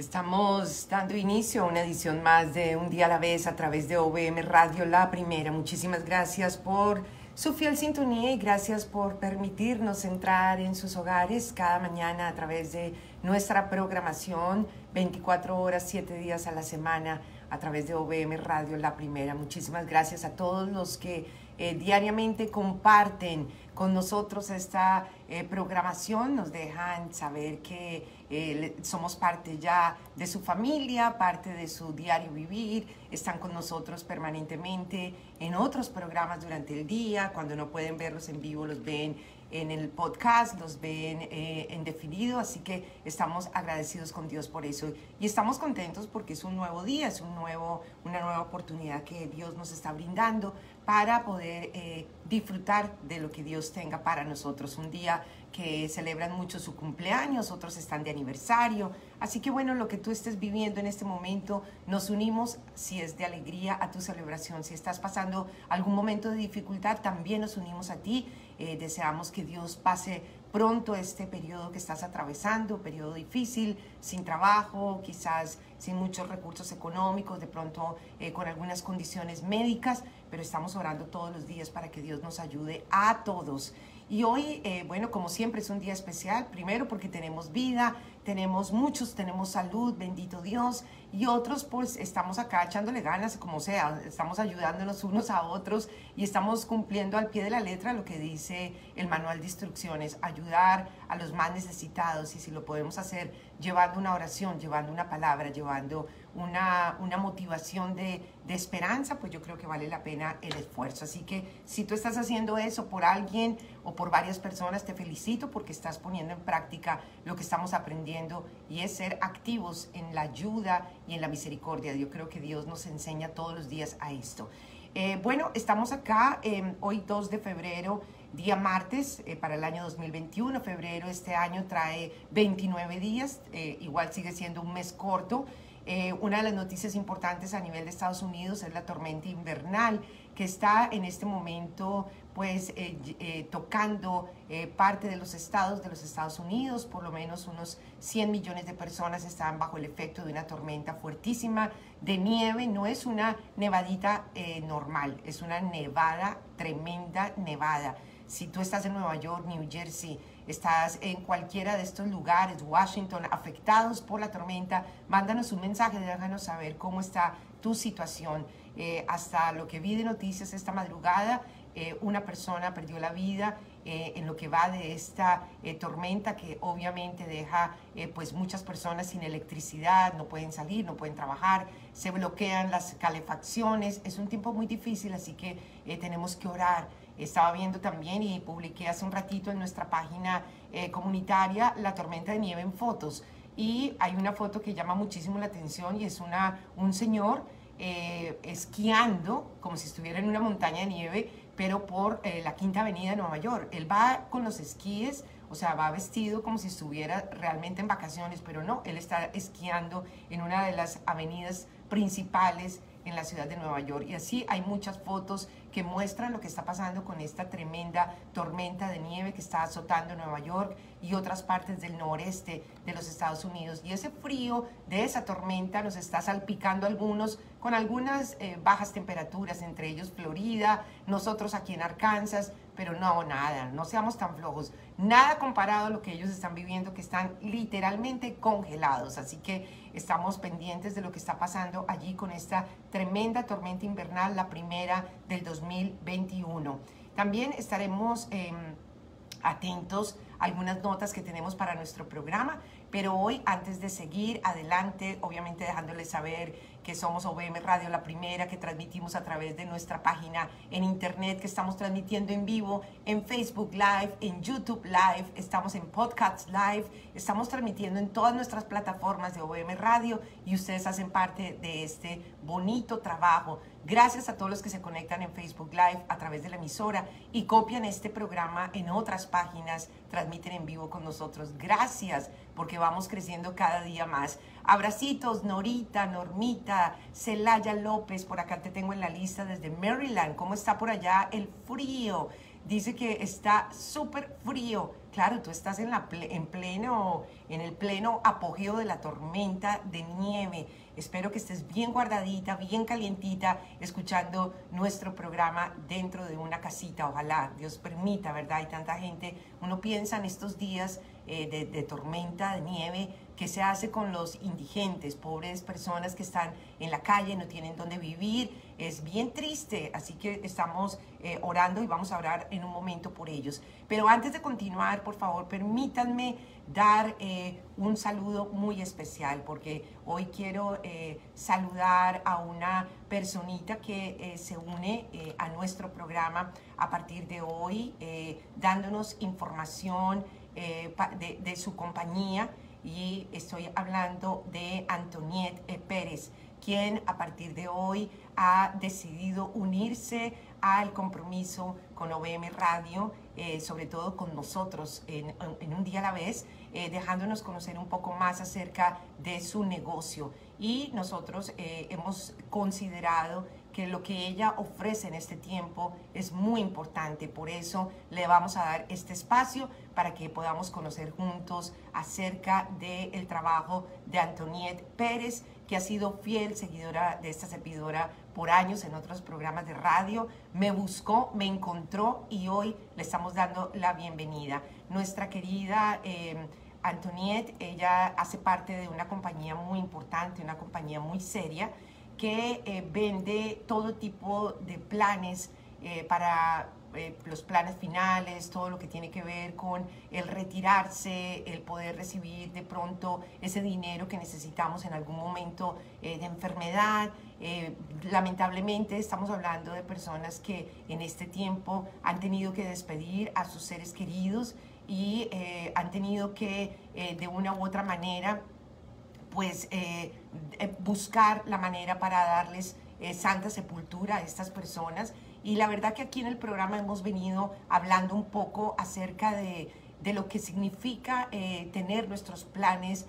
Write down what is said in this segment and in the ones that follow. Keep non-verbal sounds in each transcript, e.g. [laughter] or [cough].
Estamos dando inicio a una edición más de Un día a la vez a través de OBM Radio La Primera. Muchísimas gracias por su fiel sintonía y gracias por permitirnos entrar en sus hogares cada mañana a través de nuestra programación 24 horas, 7 días a la semana a través de OBM Radio La Primera. Muchísimas gracias a todos los que eh, diariamente comparten con nosotros esta eh, programación, nos dejan saber que eh, somos parte ya de su familia, parte de su diario vivir, están con nosotros permanentemente en otros programas durante el día, cuando no pueden verlos en vivo los ven en el podcast, los ven eh, en definido, así que estamos agradecidos con Dios por eso y estamos contentos porque es un nuevo día, es un nuevo, una nueva oportunidad que Dios nos está brindando para poder eh, disfrutar de lo que Dios tenga para nosotros. Un día que celebran mucho su cumpleaños, otros están de aniversario. Así que bueno, lo que tú estés viviendo en este momento, nos unimos si es de alegría a tu celebración. Si estás pasando algún momento de dificultad, también nos unimos a ti. Eh, deseamos que Dios pase pronto este periodo que estás atravesando, periodo difícil, sin trabajo, quizás sin muchos recursos económicos, de pronto eh, con algunas condiciones médicas, pero estamos orando todos los días para que Dios nos ayude a todos. Y hoy, eh, bueno, como siempre es un día especial, primero porque tenemos vida, tenemos muchos, tenemos salud, bendito Dios, y otros pues estamos acá echándole ganas, como sea, estamos ayudándonos unos a otros y estamos cumpliendo al pie de la letra lo que dice el manual de instrucciones, ayudar a los más necesitados y si lo podemos hacer llevando una oración, llevando una palabra, llevando una, una motivación de, de, esperanza, pues yo creo que vale la pena el esfuerzo. Así que si tú estás haciendo eso por alguien o por varias personas, te felicito porque estás poniendo en práctica lo que estamos aprendiendo y es ser activos en la ayuda y en la misericordia. Yo creo que Dios nos enseña todos los días a esto. Eh, bueno, estamos acá eh, hoy 2 de febrero día martes eh, para el año 2021. Febrero este año trae 29 días, eh, igual sigue siendo un mes corto. Una de las noticias importantes a nivel de Estados Unidos es la tormenta invernal que está en este momento pues eh, eh, tocando parte de los estados de los Estados Unidos, por lo menos unos 100 millones de personas están bajo el efecto de una tormenta fuertísima de nieve, no es una nevadita normal, es una nevada, tremenda nevada. Si tú estás en Nueva York, New Jersey, estás en cualquiera de estos lugares, Washington, afectados por la tormenta, mándanos un mensaje, déjanos saber cómo está tu situación. Eh, hasta lo que vi de noticias esta madrugada, eh, una persona perdió la vida eh, en lo que va de esta tormenta que obviamente deja pues muchas personas sin electricidad, no pueden salir, no pueden trabajar, se bloquean las calefacciones, es un tiempo muy difícil, así que tenemos que orar estaba viendo también y publiqué hace un ratito en nuestra página eh, comunitaria la tormenta de nieve en fotos. Y hay una foto que llama muchísimo la atención y es una, un señor eh, esquiando como si estuviera en una montaña de nieve, pero por eh, la Quinta Avenida de Nueva York. Él va con los esquíes, o sea, va vestido como si estuviera realmente en vacaciones, pero no, él está esquiando en una de las avenidas principales en la ciudad de Nueva York. Y así hay muchas fotos que muestran lo que está pasando con esta tremenda tormenta de nieve que está azotando Nueva York y otras partes del noreste de los Estados Unidos. Y ese frío de esa tormenta nos está salpicando algunos con algunas eh, bajas temperaturas, entre ellos Florida, nosotros aquí en Arkansas, pero no, nada, no seamos tan flojos, nada comparado a lo que ellos están viviendo, que están literalmente congelados. Así que estamos pendientes de lo que está pasando allí con esta tremenda tormenta invernal, la primera del 2021. También estaremos em, atentos a algunas notas que tenemos para nuestro programa, pero hoy antes de seguir adelante, obviamente dejándoles saber que somos OBM Radio, la primera que transmitimos a través de nuestra página en internet, que estamos transmitiendo en vivo en Facebook Live, en YouTube Live, estamos en Podcast Live, estamos transmitiendo en todas nuestras plataformas de OBM Radio y ustedes hacen parte de este bonito trabajo. Gracias a todos los que se conectan en Facebook Live a través de la emisora y copian este programa en otras páginas, transmiten en vivo con nosotros. Gracias porque vamos creciendo cada día más. Abracitos, Norita, Normita, Celaya López, por acá te tengo en la lista desde Maryland. ¿Cómo está por allá el frío? Dice que está súper frío Claro, tú estás en, la en, pleno, en el pleno apogeo de la tormenta de nieve. Espero que estés bien guardadita, bien calientita, escuchando nuestro programa dentro de una casita. Ojalá Dios permita, ¿verdad? Hay tanta gente. Uno piensa en estos días eh, de, tormenta, de nieve, que se hace con los indigentes, pobres personas que están en la calle, no tienen dónde vivir. Es bien triste, así que estamos eh, orando y vamos a orar en un momento por ellos. Pero antes de continuar, por favor, permítanme dar eh, un saludo muy especial, porque hoy quiero eh, saludar a una personita que se une a nuestro programa a partir de hoy, dándonos información de, de su compañía. Y estoy hablando de Antoniette eh, Pérez, quien a partir de hoy ha decidido unirse al compromiso con OBM Radio, eh, sobre todo con nosotros en, un día a la vez, eh, dejándonos conocer un poco más acerca de su negocio. Y nosotros hemos considerado que lo que ella ofrece en este tiempo es muy importante. Por eso le vamos a dar este espacio para que podamos conocer juntos acerca del trabajo de Antoniette Pérez, que ha sido fiel seguidora de esta servidora por años en otros programas de radio. Me buscó, me encontró y hoy le estamos dando la bienvenida. Nuestra querida... Eh, Antoniette, ella hace parte de una compañía muy importante, una compañía muy seria, que eh, vende todo tipo de planes eh, para eh, los planes finales, todo lo que tiene que ver con el retirarse, el poder recibir de pronto ese dinero que necesitamos en algún momento de enfermedad. lamentablemente estamos hablando de personas que en este tiempo han tenido que despedir a sus seres queridos y han tenido que de una u otra manera pues eh, eh, buscar la manera para darles eh, santa sepultura a estas personas. Y la verdad que aquí en el programa hemos venido hablando un poco acerca de, de lo que significa tener nuestros planes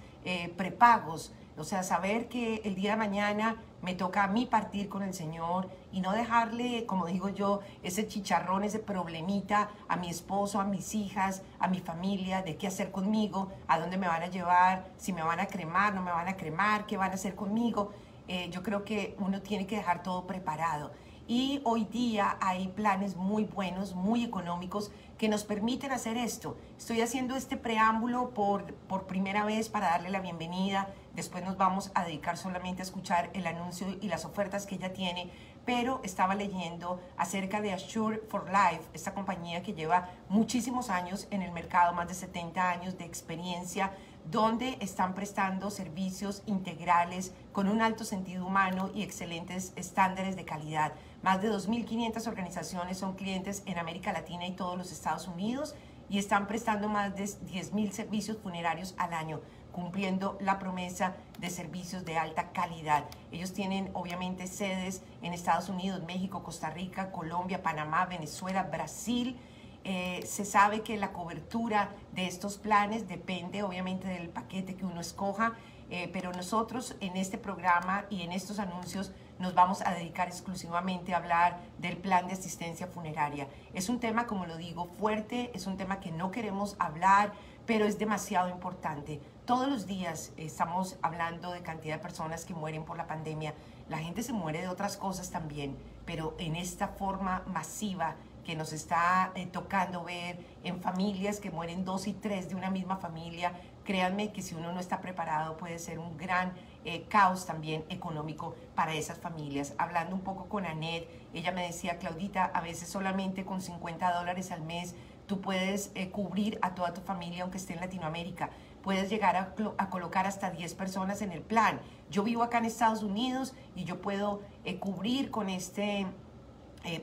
prepagos, o sea, saber que el día de mañana me toca a mí partir con el Señor y no dejarle, como digo yo, ese chicharrón, ese problemita a mi esposo, a mis hijas, a mi familia, de qué hacer conmigo, a dónde me van a llevar, si me van a cremar, no me van a cremar, qué van a hacer conmigo. Eh, yo creo que uno tiene que dejar todo preparado. Y hoy día hay planes muy buenos, muy económicos, que nos permiten hacer esto. Estoy haciendo este preámbulo por, por primera vez para darle la bienvenida Después nos vamos a dedicar solamente a escuchar el anuncio y las ofertas que ella tiene, pero estaba leyendo acerca de Assure for Life, esta compañía que lleva muchísimos años en el mercado, más de 70 años de experiencia, donde están prestando servicios integrales con un alto sentido humano y excelentes estándares de calidad. Más de 2.500 organizaciones son clientes en América Latina y todos los Estados Unidos y están prestando más de 10.000 servicios funerarios al año cumpliendo la promesa de servicios de alta calidad. Ellos tienen obviamente sedes en Estados Unidos, México, Costa Rica, Colombia, Panamá, Venezuela, Brasil. Eh, se sabe que la cobertura de estos planes depende obviamente del paquete que uno escoja, eh, pero nosotros en este programa y en estos anuncios nos vamos a dedicar exclusivamente a hablar del plan de asistencia funeraria. Es un tema, como lo digo, fuerte, es un tema que no queremos hablar, pero es demasiado importante. Todos los días estamos hablando de cantidad de personas que mueren por la pandemia. La gente se muere de otras cosas también, pero en esta forma masiva que nos está eh, tocando ver en familias que mueren dos y tres de una misma familia, créanme que si uno no está preparado puede ser un gran eh, caos también económico para esas familias. Hablando un poco con Anet, ella me decía, Claudita, a veces solamente con 50 dólares al mes tú puedes eh, cubrir a toda tu familia aunque esté en Latinoamérica puedes llegar a, colocar hasta 10 personas en el plan. Yo vivo acá en Estados Unidos y yo puedo eh, cubrir con este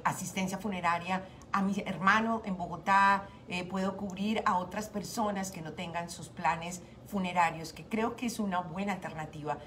asistencia funeraria a mi hermano en Bogotá, puedo cubrir a otras personas que no tengan sus planes funerarios, que creo que es una buena alternativa.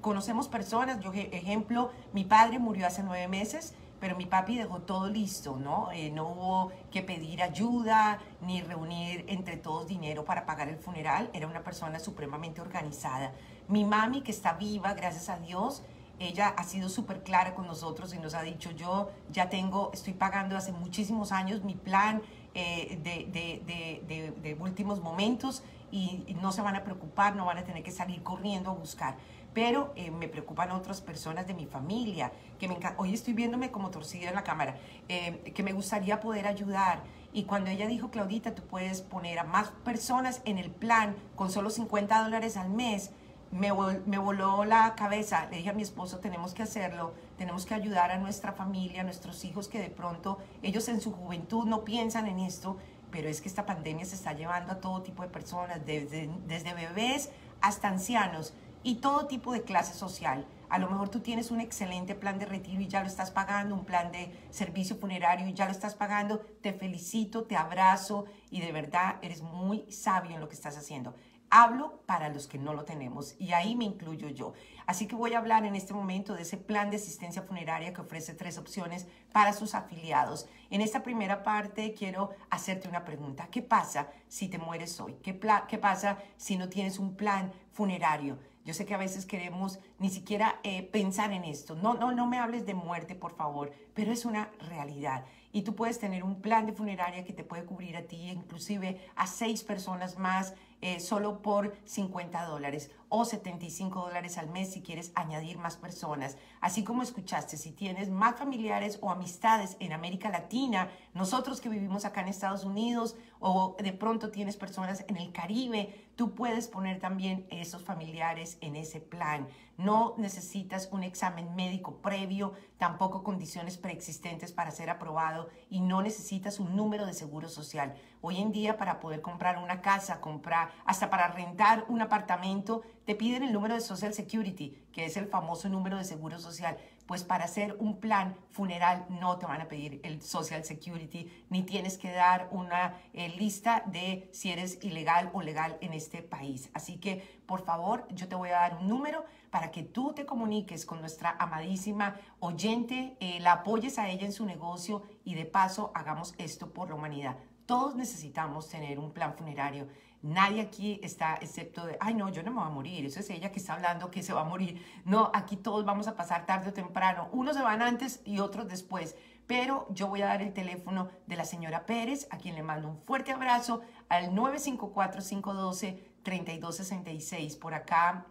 conocemos personas, yo ejemplo, mi padre murió hace nueve meses, pero mi papi dejó todo listo, ¿no? Eh, no hubo que pedir ayuda ni reunir entre todos dinero para pagar el funeral, era una persona supremamente organizada. Mi mami, que está viva, gracias a Dios, ella ha sido súper clara con nosotros y nos ha dicho, yo ya tengo, estoy pagando hace muchísimos años mi plan eh, de, últimos momentos y, no se van a preocupar, no van a tener que salir corriendo a buscar. Pero eh, me preocupan otras personas de mi familia, que me Hoy estoy viéndome como torcida en la cámara, eh, que me gustaría poder ayudar. Y cuando ella dijo, Claudita, tú puedes poner a más personas en el plan con solo 50 dólares al mes, me, me, voló la cabeza. Le dije a mi esposo, tenemos que hacerlo, tenemos que ayudar a nuestra familia, a nuestros hijos que de pronto ellos en su juventud no piensan en esto, pero es que esta pandemia se está llevando a todo tipo de personas, desde, bebés hasta ancianos y todo tipo de clase social. A lo mejor tú tienes un excelente plan de retiro y ya lo estás pagando, un plan de servicio funerario y ya lo estás pagando. Te felicito, te abrazo y de verdad eres muy sabio en lo que estás haciendo. Hablo para los que no lo tenemos y ahí me incluyo yo. Así que voy a hablar en este momento de ese plan de asistencia funeraria que ofrece tres opciones para sus afiliados. En esta primera parte quiero hacerte una pregunta. ¿Qué pasa si te mueres hoy? ¿Qué, pasa si no tienes un plan funerario? Yo sé que a veces queremos ni siquiera eh, pensar en esto. No, no, no me hables de muerte, por favor, pero es una realidad y tú puedes tener un plan de funeraria que te puede cubrir a ti, inclusive a seis personas más, eh, solo por 50 dólares o 75 dólares al mes si quieres añadir más personas. Así como escuchaste, si tienes más familiares o amistades en América Latina, nosotros que vivimos acá en Estados Unidos o de pronto tienes personas en el Caribe, tú puedes poner también esos familiares en ese plan. No necesitas un examen médico previo, tampoco condiciones preexistentes para ser aprobado y no necesitas un número de seguro social. Hoy en día para poder comprar una casa, comprar hasta para rentar un apartamento, te piden el número de Social Security, que es el famoso número de seguro social pues para hacer un plan funeral no te van a pedir el Social Security, ni tienes que dar una eh, lista de si eres ilegal o legal en este país. Así que, por favor, yo te voy a dar un número para que tú te comuniques con nuestra amadísima oyente, eh, la apoyes a ella en su negocio y de paso hagamos esto por la humanidad. Todos necesitamos tener un plan funerario. Nadie aquí está excepto de, ay no, yo no me voy a morir, eso es ella que está hablando que se va a morir. No, aquí todos vamos a pasar tarde o temprano. Unos se van antes y otros después. Pero yo voy a dar el teléfono de la señora Pérez, a quien le mando un fuerte abrazo, al 954-512-3266. Por acá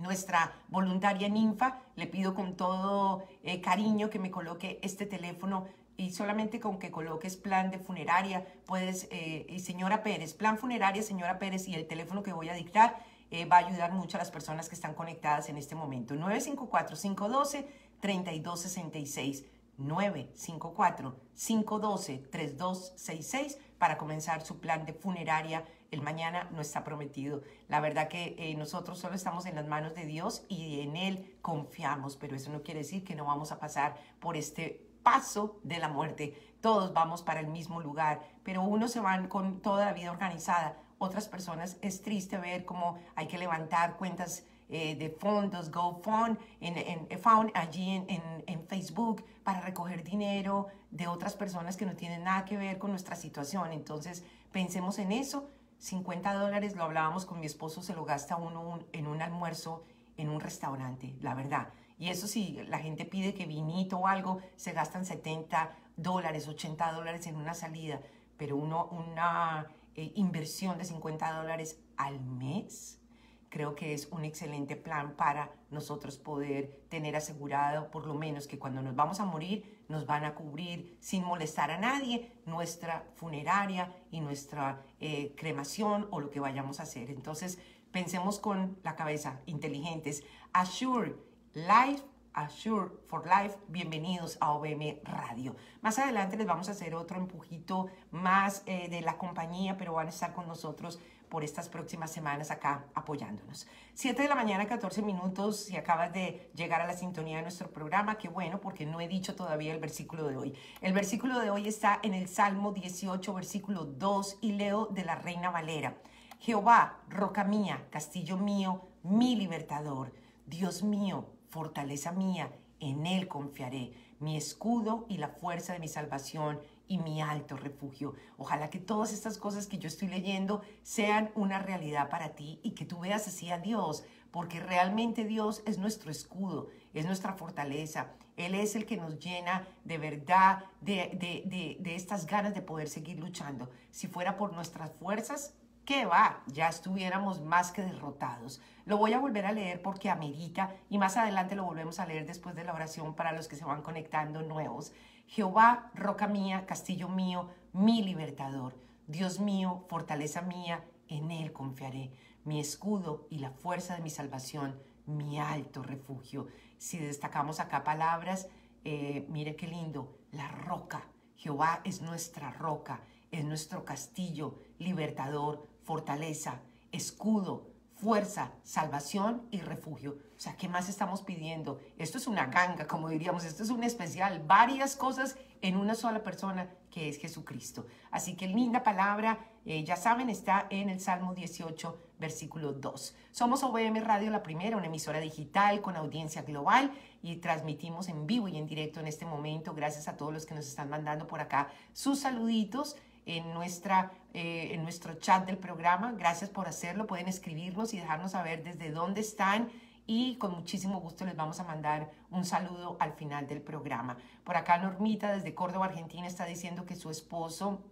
nuestra voluntaria ninfa. Le pido con todo eh, cariño que me coloque este teléfono y solamente con que coloques plan de funeraria, puedes, eh, y señora Pérez, plan funeraria, señora Pérez, y el teléfono que voy a dictar eh, va a ayudar mucho a las personas que están conectadas en este momento. 954-512-3266. 954-512-3266 para comenzar su plan de funeraria. El mañana no está prometido. La verdad que eh, nosotros solo estamos en las manos de Dios y en Él confiamos, pero eso no quiere decir que no vamos a pasar por este paso de la muerte. Todos vamos para el mismo lugar, pero unos se van con toda la vida organizada. Otras personas es triste ver cómo hay que levantar cuentas eh, de fondos, GoFund, en, en, found allí en, en, en, Facebook para recoger dinero de otras personas que no tienen nada que ver con nuestra situación. Entonces, pensemos en eso. 50 dólares, lo hablábamos con mi esposo, se lo gasta uno en un almuerzo en un restaurante, la verdad. Y eso sí, la gente pide que vinito o algo, se gastan 70 dólares, 80 dólares en una salida, pero uno, una eh, inversión de 50 dólares al mes, creo que es un excelente plan para nosotros poder tener asegurado por lo menos que cuando nos vamos a morir nos van a cubrir sin molestar a nadie nuestra funeraria y nuestra eh, cremación o lo que vayamos a hacer. Entonces pensemos con la cabeza, inteligentes. Assure Life Assure for Life, bienvenidos a OBM Radio. Más adelante les vamos a hacer otro empujito más eh, de la compañía, pero van a estar con nosotros por estas próximas semanas acá apoyándonos. 7 de la mañana, 14 minutos, si acabas de llegar a la sintonía de nuestro programa, qué bueno, porque no he dicho todavía el versículo de hoy. El versículo de hoy está en el Salmo 18, versículo 2, y leo de la Reina Valera. Jehová, roca mía, castillo mío, mi libertador, Dios mío, fortaleza mía, en Él confiaré, mi escudo y la fuerza de mi salvación, y mi alto refugio. Ojalá que todas estas cosas que yo estoy leyendo sean una realidad para ti y que tú veas así a Dios, porque realmente Dios es nuestro escudo, es nuestra fortaleza. Él es el que nos llena de verdad, de, de, de, estas ganas de poder seguir luchando. Si fuera por nuestras fuerzas, ¿qué va? Ya estuviéramos más que derrotados. Lo voy a volver a leer porque amerita y más adelante lo volvemos a leer después de la oración para los que se van conectando nuevos. Jehová, roca mía, castillo mío, mi libertador. Dios mío, fortaleza mía, en Él confiaré. Mi escudo y la fuerza de mi salvación, mi alto refugio. Si destacamos acá palabras, eh, mire qué lindo, la roca. Jehová es nuestra roca, es nuestro castillo, libertador, fortaleza, escudo, fuerza, salvación y refugio. O sea, ¿qué más estamos pidiendo? Esto es una ganga, como diríamos, esto es un especial, varias cosas en una sola persona que es Jesucristo. Así que linda palabra, eh, ya saben, está en el Salmo 18, versículo 2. Somos OBM Radio La Primera, una emisora digital con audiencia global y transmitimos en vivo y en directo en este momento. Gracias a todos los que nos están mandando por acá sus saluditos en, nuestra, eh, en nuestro chat del programa. Gracias por hacerlo. Pueden escribirnos y dejarnos saber desde dónde están y con muchísimo gusto les vamos a mandar un saludo al final del programa. Por acá Normita desde Córdoba, Argentina, está diciendo que su esposo,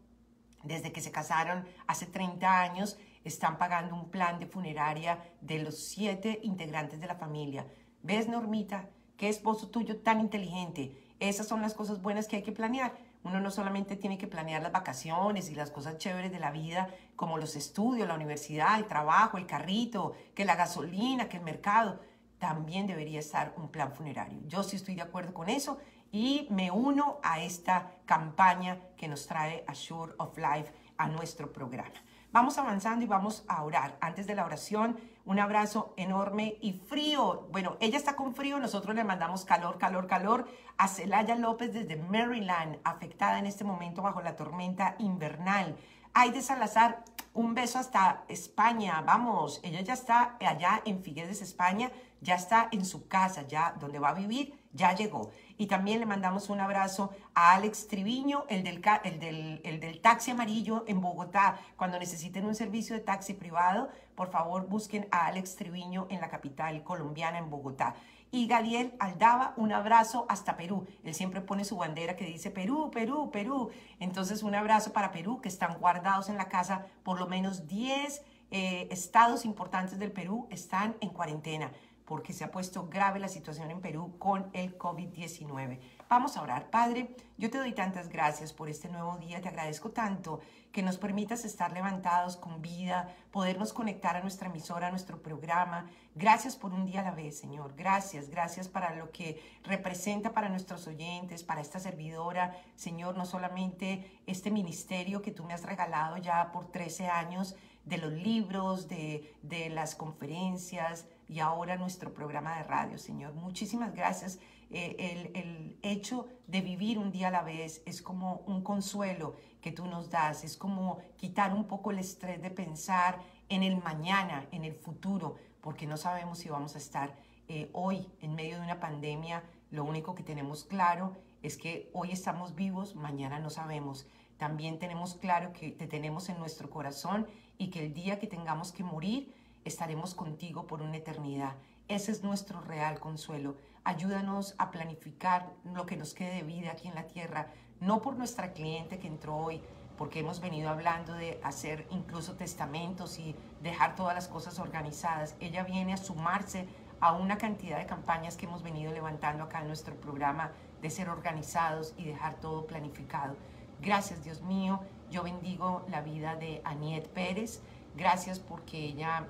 desde que se casaron hace 30 años, están pagando un plan de funeraria de los siete integrantes de la familia. ¿Ves, Normita? ¿Qué esposo tuyo tan inteligente? Esas son las cosas buenas que hay que planear uno no solamente tiene que planear las vacaciones y las cosas chéveres de la vida, como los estudios, la universidad, el trabajo, el carrito, que la gasolina, que el mercado. También debería estar un plan funerario. Yo sí estoy de acuerdo con eso y me uno a esta campaña que nos trae Assure of Life a nuestro programa. Vamos avanzando y vamos a orar. Antes de la oración, un abrazo enorme y frío. Bueno, ella está con frío, nosotros le mandamos calor, calor, calor a Celaya López desde Maryland, afectada en este momento bajo la tormenta invernal. Aide Salazar, un beso hasta España, vamos, ella ya está allá en Figueres, España, ya está en su casa, ya donde va a vivir, ya llegó. Y también le mandamos un abrazo a Alex Triviño, el del, el el del taxi amarillo en Bogotá. Cuando necesiten un servicio de taxi privado, por favor busquen a Alex Triviño en la capital colombiana, en Bogotá. Y Gadiel Aldaba, un abrazo hasta Perú. Él siempre pone su bandera que dice Perú, Perú, Perú. Entonces, un abrazo para Perú, que están guardados en la casa por lo menos 10 eh, estados importantes del Perú están en cuarentena porque se ha puesto grave la situación en Perú con el COVID-19. Vamos a orar. Padre, yo te doy tantas gracias por este nuevo día. Te agradezco tanto que nos permitas estar levantados con vida, podernos conectar a nuestra emisora, a nuestro programa. Gracias por un día a la vez, Señor. Gracias, gracias para lo que representa para nuestros oyentes, para esta servidora. Señor, no solamente este ministerio que tú me has regalado ya por 13 años, de los libros, de, de las conferencias, y ahora nuestro programa de radio, Señor. Muchísimas gracias. Eh, el, hecho de vivir un día a la vez es como un consuelo que tú nos das, es como quitar un poco el estrés de pensar en el mañana, en el futuro, porque no sabemos si vamos a estar eh, hoy en medio de una pandemia. Lo único que tenemos claro es que hoy estamos vivos, mañana no sabemos. También tenemos claro que te tenemos en nuestro corazón y que el día que tengamos que morir, estaremos contigo por una eternidad. Ese es nuestro real consuelo. Ayúdanos a planificar lo que nos quede de vida aquí en la tierra, no por nuestra cliente que entró hoy, porque hemos venido hablando de hacer incluso testamentos y dejar todas las cosas organizadas. Ella viene a sumarse a una cantidad de campañas que hemos venido levantando acá en nuestro programa de ser organizados y dejar todo planificado. Gracias Dios mío, yo bendigo la vida de Aniet Pérez, gracias porque ella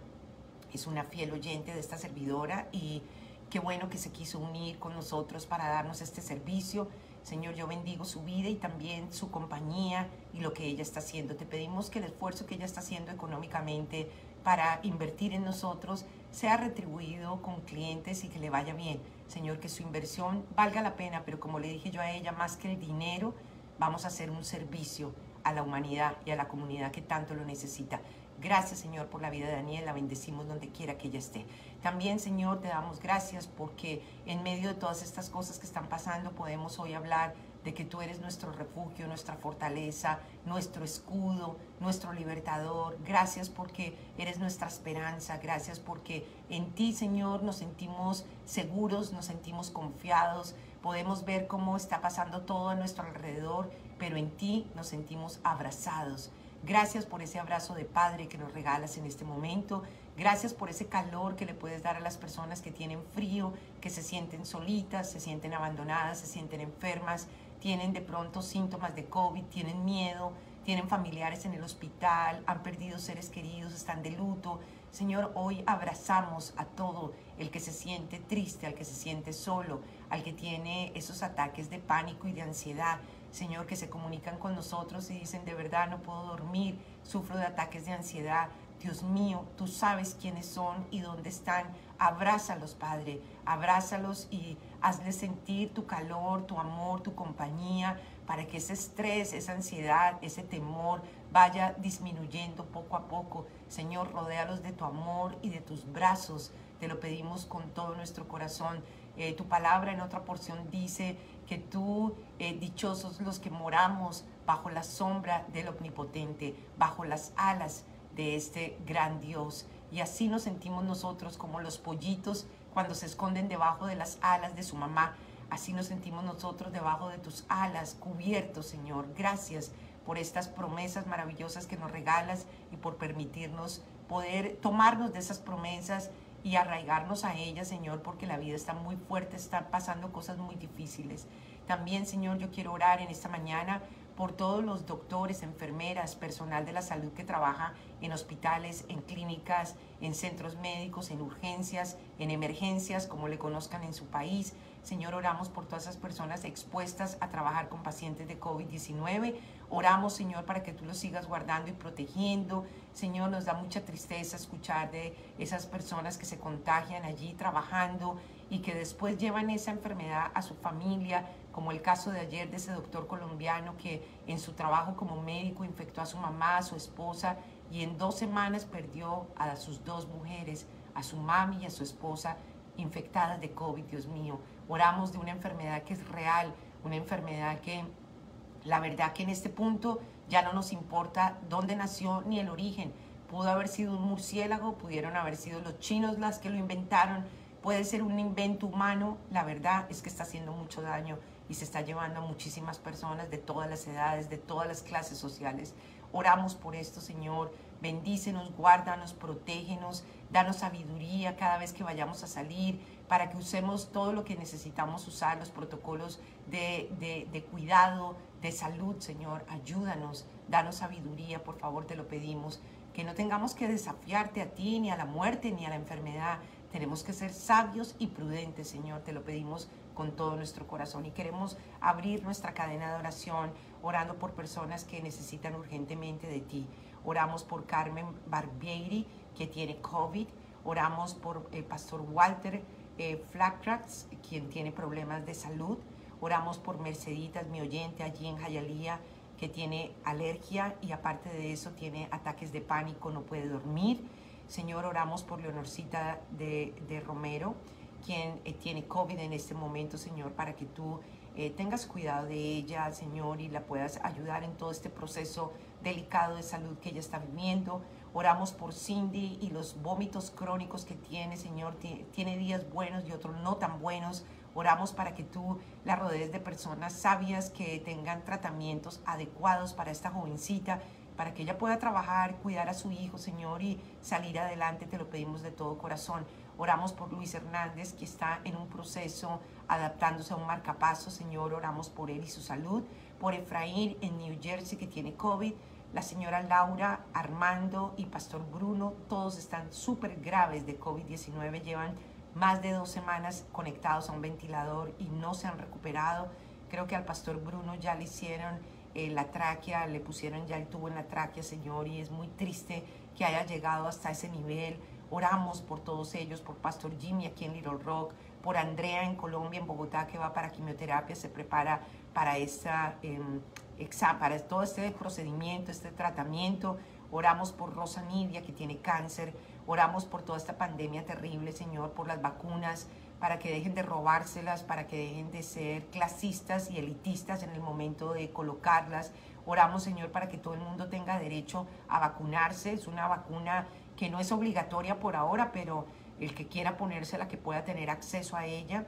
es una fiel oyente de esta servidora y qué bueno que se quiso unir con nosotros para darnos este servicio. Señor, yo bendigo su vida y también su compañía y lo que ella está haciendo. Te pedimos que el esfuerzo que ella está haciendo económicamente para invertir en nosotros sea retribuido con clientes y que le vaya bien. Señor, que su inversión valga la pena, pero como le dije yo a ella, más que el dinero, vamos a hacer un servicio a la humanidad y a la comunidad que tanto lo necesita. Gracias, Señor, por la vida de Daniel. La bendecimos donde quiera que ella esté. También, Señor, te damos gracias porque en medio de todas estas cosas que están pasando podemos hoy hablar de que tú eres nuestro refugio, nuestra fortaleza, nuestro escudo, nuestro libertador. Gracias porque eres nuestra esperanza. Gracias porque en ti, Señor, nos sentimos seguros, nos sentimos confiados. Podemos ver cómo está pasando todo a nuestro alrededor, pero en ti nos sentimos abrazados. Gracias por ese abrazo de Padre que nos regalas en este momento. Gracias por ese calor que le puedes dar a las personas que tienen frío, que se sienten solitas, se sienten abandonadas, se sienten enfermas, tienen de pronto síntomas de COVID, tienen miedo, tienen familiares en el hospital, han perdido seres queridos, están de luto. Señor, hoy abrazamos a todo el que se siente triste, al que se siente solo, al que tiene esos ataques de pánico y de ansiedad. Señor, que se comunican con nosotros y dicen, de verdad no puedo dormir, sufro de ataques de ansiedad. Dios mío, tú sabes quiénes son y dónde están. Abrázalos, Padre, abrázalos y hazles sentir tu calor, tu amor, tu compañía, para que ese estrés, esa ansiedad, ese temor vaya disminuyendo poco a poco. Señor, rodéalos de tu amor y de tus brazos. Te lo pedimos con todo nuestro corazón. Eh, tu palabra en otra porción dice que tú, eh, dichosos los que moramos bajo la sombra del Omnipotente, bajo las alas de este gran Dios. Y así nos sentimos nosotros como los pollitos cuando se esconden debajo de las alas de su mamá. Así nos sentimos nosotros debajo de tus alas, cubiertos, Señor. Gracias por estas promesas maravillosas que nos regalas y por permitirnos poder tomarnos de esas promesas y arraigarnos a ellas, Señor, porque la vida está muy fuerte, están pasando cosas muy difíciles. También, Señor, yo quiero orar en esta mañana por todos los doctores, enfermeras, personal de la salud que trabaja en hospitales, en clínicas, en centros médicos, en urgencias, en emergencias, como le conozcan en su país. Señor, oramos por todas esas personas expuestas a trabajar con pacientes de COVID-19. Oramos, Señor, para que tú los sigas guardando y protegiendo. Señor, nos da mucha tristeza escuchar de esas personas que se contagian allí trabajando y que después llevan esa enfermedad a su familia, como el caso de ayer de ese doctor colombiano que en su trabajo como médico infectó a su mamá, a su esposa, y en dos semanas perdió a sus dos mujeres, a su mami y a su esposa infectadas de COVID, Dios mío. Oramos de una enfermedad que es real, una enfermedad que la verdad que en este punto ya no nos importa dónde nació ni el origen. Pudo haber sido un murciélago, pudieron haber sido los chinos las que lo inventaron, puede ser un invento humano, la verdad es que está haciendo mucho daño y se está llevando a muchísimas personas de todas las edades, de todas las clases sociales. Oramos por esto, Señor. Bendícenos, guárdanos, protégenos, danos sabiduría cada vez que vayamos a salir, para que usemos todo lo que necesitamos usar, los protocolos de, de, de cuidado, de salud, Señor. Ayúdanos, danos sabiduría, por favor, te lo pedimos. Que no tengamos que desafiarte a ti, ni a la muerte, ni a la enfermedad. Tenemos que ser sabios y prudentes, Señor. Te lo pedimos con todo nuestro corazón y queremos abrir nuestra cadena de oración orando por personas que necesitan urgentemente de ti. Oramos por Carmen Barbieri, que tiene COVID. Oramos por el pastor Walter eh, quien tiene problemas de salud. Oramos por Merceditas, mi oyente allí en Jayalía, que tiene alergia y aparte de eso tiene ataques de pánico, no puede dormir. Señor, oramos por Leonorcita de, de Romero quien eh, tiene COVID en este momento, Señor, para que tú eh, tengas cuidado de ella, Señor, y la puedas ayudar en todo este proceso delicado de salud que ella está viviendo. Oramos por Cindy y los vómitos crónicos que tiene, Señor. Tiene días buenos y otros no tan buenos. Oramos para que tú la rodees de personas sabias que tengan tratamientos adecuados para esta jovencita, para que ella pueda trabajar, cuidar a su hijo, Señor, y salir adelante. Te lo pedimos de todo corazón. Oramos por Luis Hernández, que está en un proceso adaptándose a un marcapaso. Señor, oramos por él y su salud. Por Efraín en New Jersey, que tiene COVID. La señora Laura, Armando y Pastor Bruno, todos están súper graves de COVID-19. Llevan más de dos semanas conectados a un ventilador y no se han recuperado. Creo que al Pastor Bruno ya le hicieron eh, la tráquea, le pusieron ya el tubo en la tráquea, Señor, y es muy triste que haya llegado hasta ese nivel. Oramos por todos ellos, por Pastor Jimmy aquí en Little Rock, por Andrea en Colombia, en Bogotá, que va para quimioterapia, se prepara para, esta, em, para todo este procedimiento, este tratamiento. Oramos por Rosa Nidia, que tiene cáncer. Oramos por toda esta pandemia terrible, Señor, por las vacunas, para que dejen de robárselas, para que dejen de ser clasistas y elitistas en el momento de colocarlas. Oramos, Señor, para que todo el mundo tenga derecho a vacunarse. Es una vacuna que no es obligatoria por ahora, pero el que quiera ponérsela, que pueda tener acceso a ella.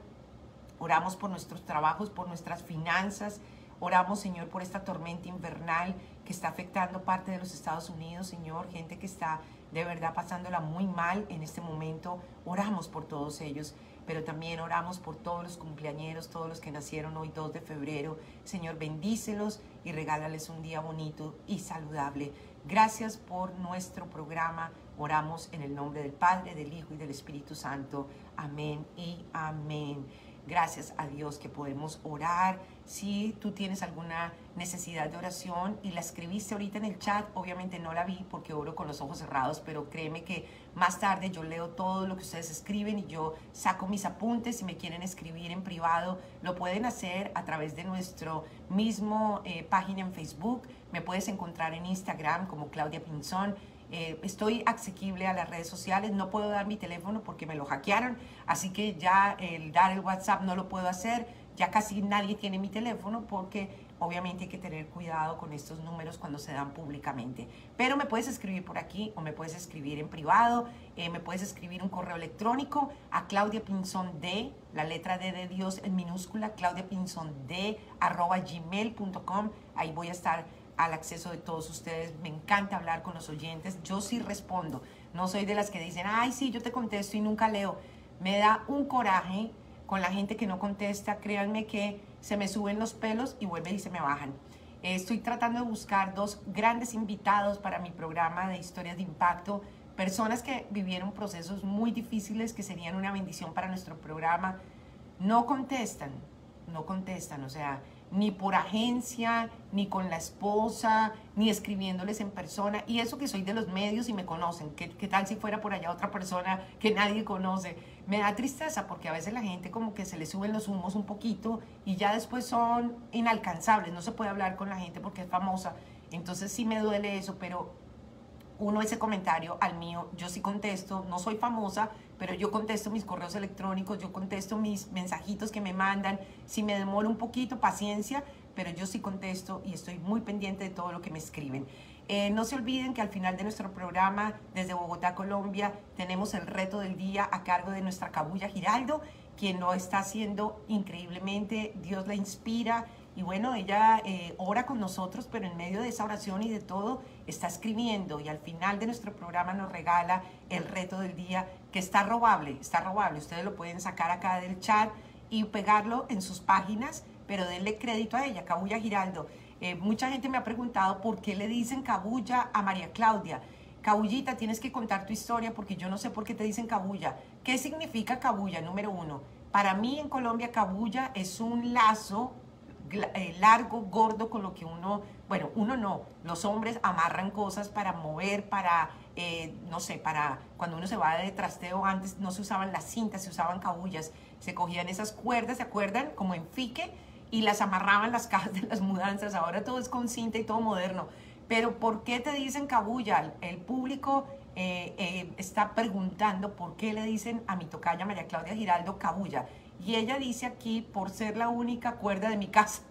Oramos por nuestros trabajos, por nuestras finanzas. Oramos, Señor, por esta tormenta invernal que está afectando parte de los Estados Unidos, Señor, gente que está de verdad pasándola muy mal en este momento. Oramos por todos ellos pero también oramos por todos los cumpleañeros, todos los que nacieron hoy 2 de febrero. Señor, bendícelos y regálales un día bonito y saludable. Gracias por nuestro programa. Oramos en el nombre del Padre, del Hijo y del Espíritu Santo. Amén y amén. Gracias a Dios que podemos orar. Si tú tienes alguna necesidad de oración y la escribiste ahorita en el chat, obviamente no la vi porque oro con los ojos cerrados, pero créeme que más tarde yo leo todo lo que ustedes escriben y yo saco mis apuntes. Si me quieren escribir en privado, lo pueden hacer a través de nuestro mismo eh, página en Facebook. Me puedes encontrar en Instagram como Claudia Pinzón. Eh, estoy asequible a las redes sociales, no puedo dar mi teléfono porque me lo hackearon, así que ya el dar el WhatsApp no lo puedo hacer, ya casi nadie tiene mi teléfono porque obviamente hay que tener cuidado con estos números cuando se dan públicamente. Pero me puedes escribir por aquí o me puedes escribir en privado, eh, me puedes escribir un correo electrónico a Claudia Pinzón de, la letra D de Dios en minúscula, Claudia Pinzón de arroba gmail.com, ahí voy a estar al acceso de todos ustedes. Me encanta hablar con los oyentes. Yo sí respondo. No soy de las que dicen, ay, sí, yo te contesto y nunca leo. Me da un coraje con la gente que no contesta. Créanme que se me suben los pelos y vuelven y se me bajan. Estoy tratando de buscar dos grandes invitados para mi programa de historias de impacto. Personas que vivieron procesos muy difíciles que serían una bendición para nuestro programa. No contestan, no contestan. O sea, ni por agencia, ni con la esposa, ni escribiéndoles en persona. Y eso que soy de los medios y me conocen. ¿Qué, tal si fuera por allá otra persona que nadie conoce? Me da tristeza porque a veces la gente como que se le suben los humos un poquito y ya después son inalcanzables. No se puede hablar con la gente porque es famosa. Entonces sí me duele eso, pero uno ese comentario al mío, yo sí contesto, no soy famosa, pero yo contesto mis correos electrónicos, yo contesto mis mensajitos que me mandan. Si me demoro un poquito, paciencia, pero yo sí contesto y estoy muy pendiente de todo lo que me escriben. Eh, no se olviden que al final de nuestro programa, desde Bogotá, Colombia, tenemos el reto del día a cargo de nuestra cabulla Giraldo, quien lo está haciendo increíblemente. Dios la inspira y bueno, ella eh, ora con nosotros, pero en medio de esa oración y de todo, está escribiendo y al final de nuestro programa nos regala el reto del día, que está robable, está robable. Ustedes lo pueden sacar acá del chat y pegarlo en sus páginas, pero denle crédito a ella, Cabulla Giraldo. Eh, mucha gente me ha preguntado por qué le dicen Cabulla a María Claudia. Cabullita, tienes que contar tu historia porque yo no sé por qué te dicen Cabulla. ¿Qué significa Cabulla? Número uno. Para mí en Colombia Cabulla es un lazo eh, largo, gordo, con lo que uno, bueno, uno no, los hombres amarran cosas para mover, para, eh, no sé, para cuando uno se va de trasteo, antes no se usaban las cintas, se usaban cabullas, se cogían esas cuerdas, ¿se acuerdan? Como en fique, y las amarraban las [laughs] cajas de las mudanzas, ahora todo es con cinta y todo moderno. Pero ¿por qué te dicen cabulla? El público eh, está preguntando por qué le dicen a mi tocaya María Claudia Giraldo cabulla. Y ella dice aquí, por ser la única cuerda de mi casa.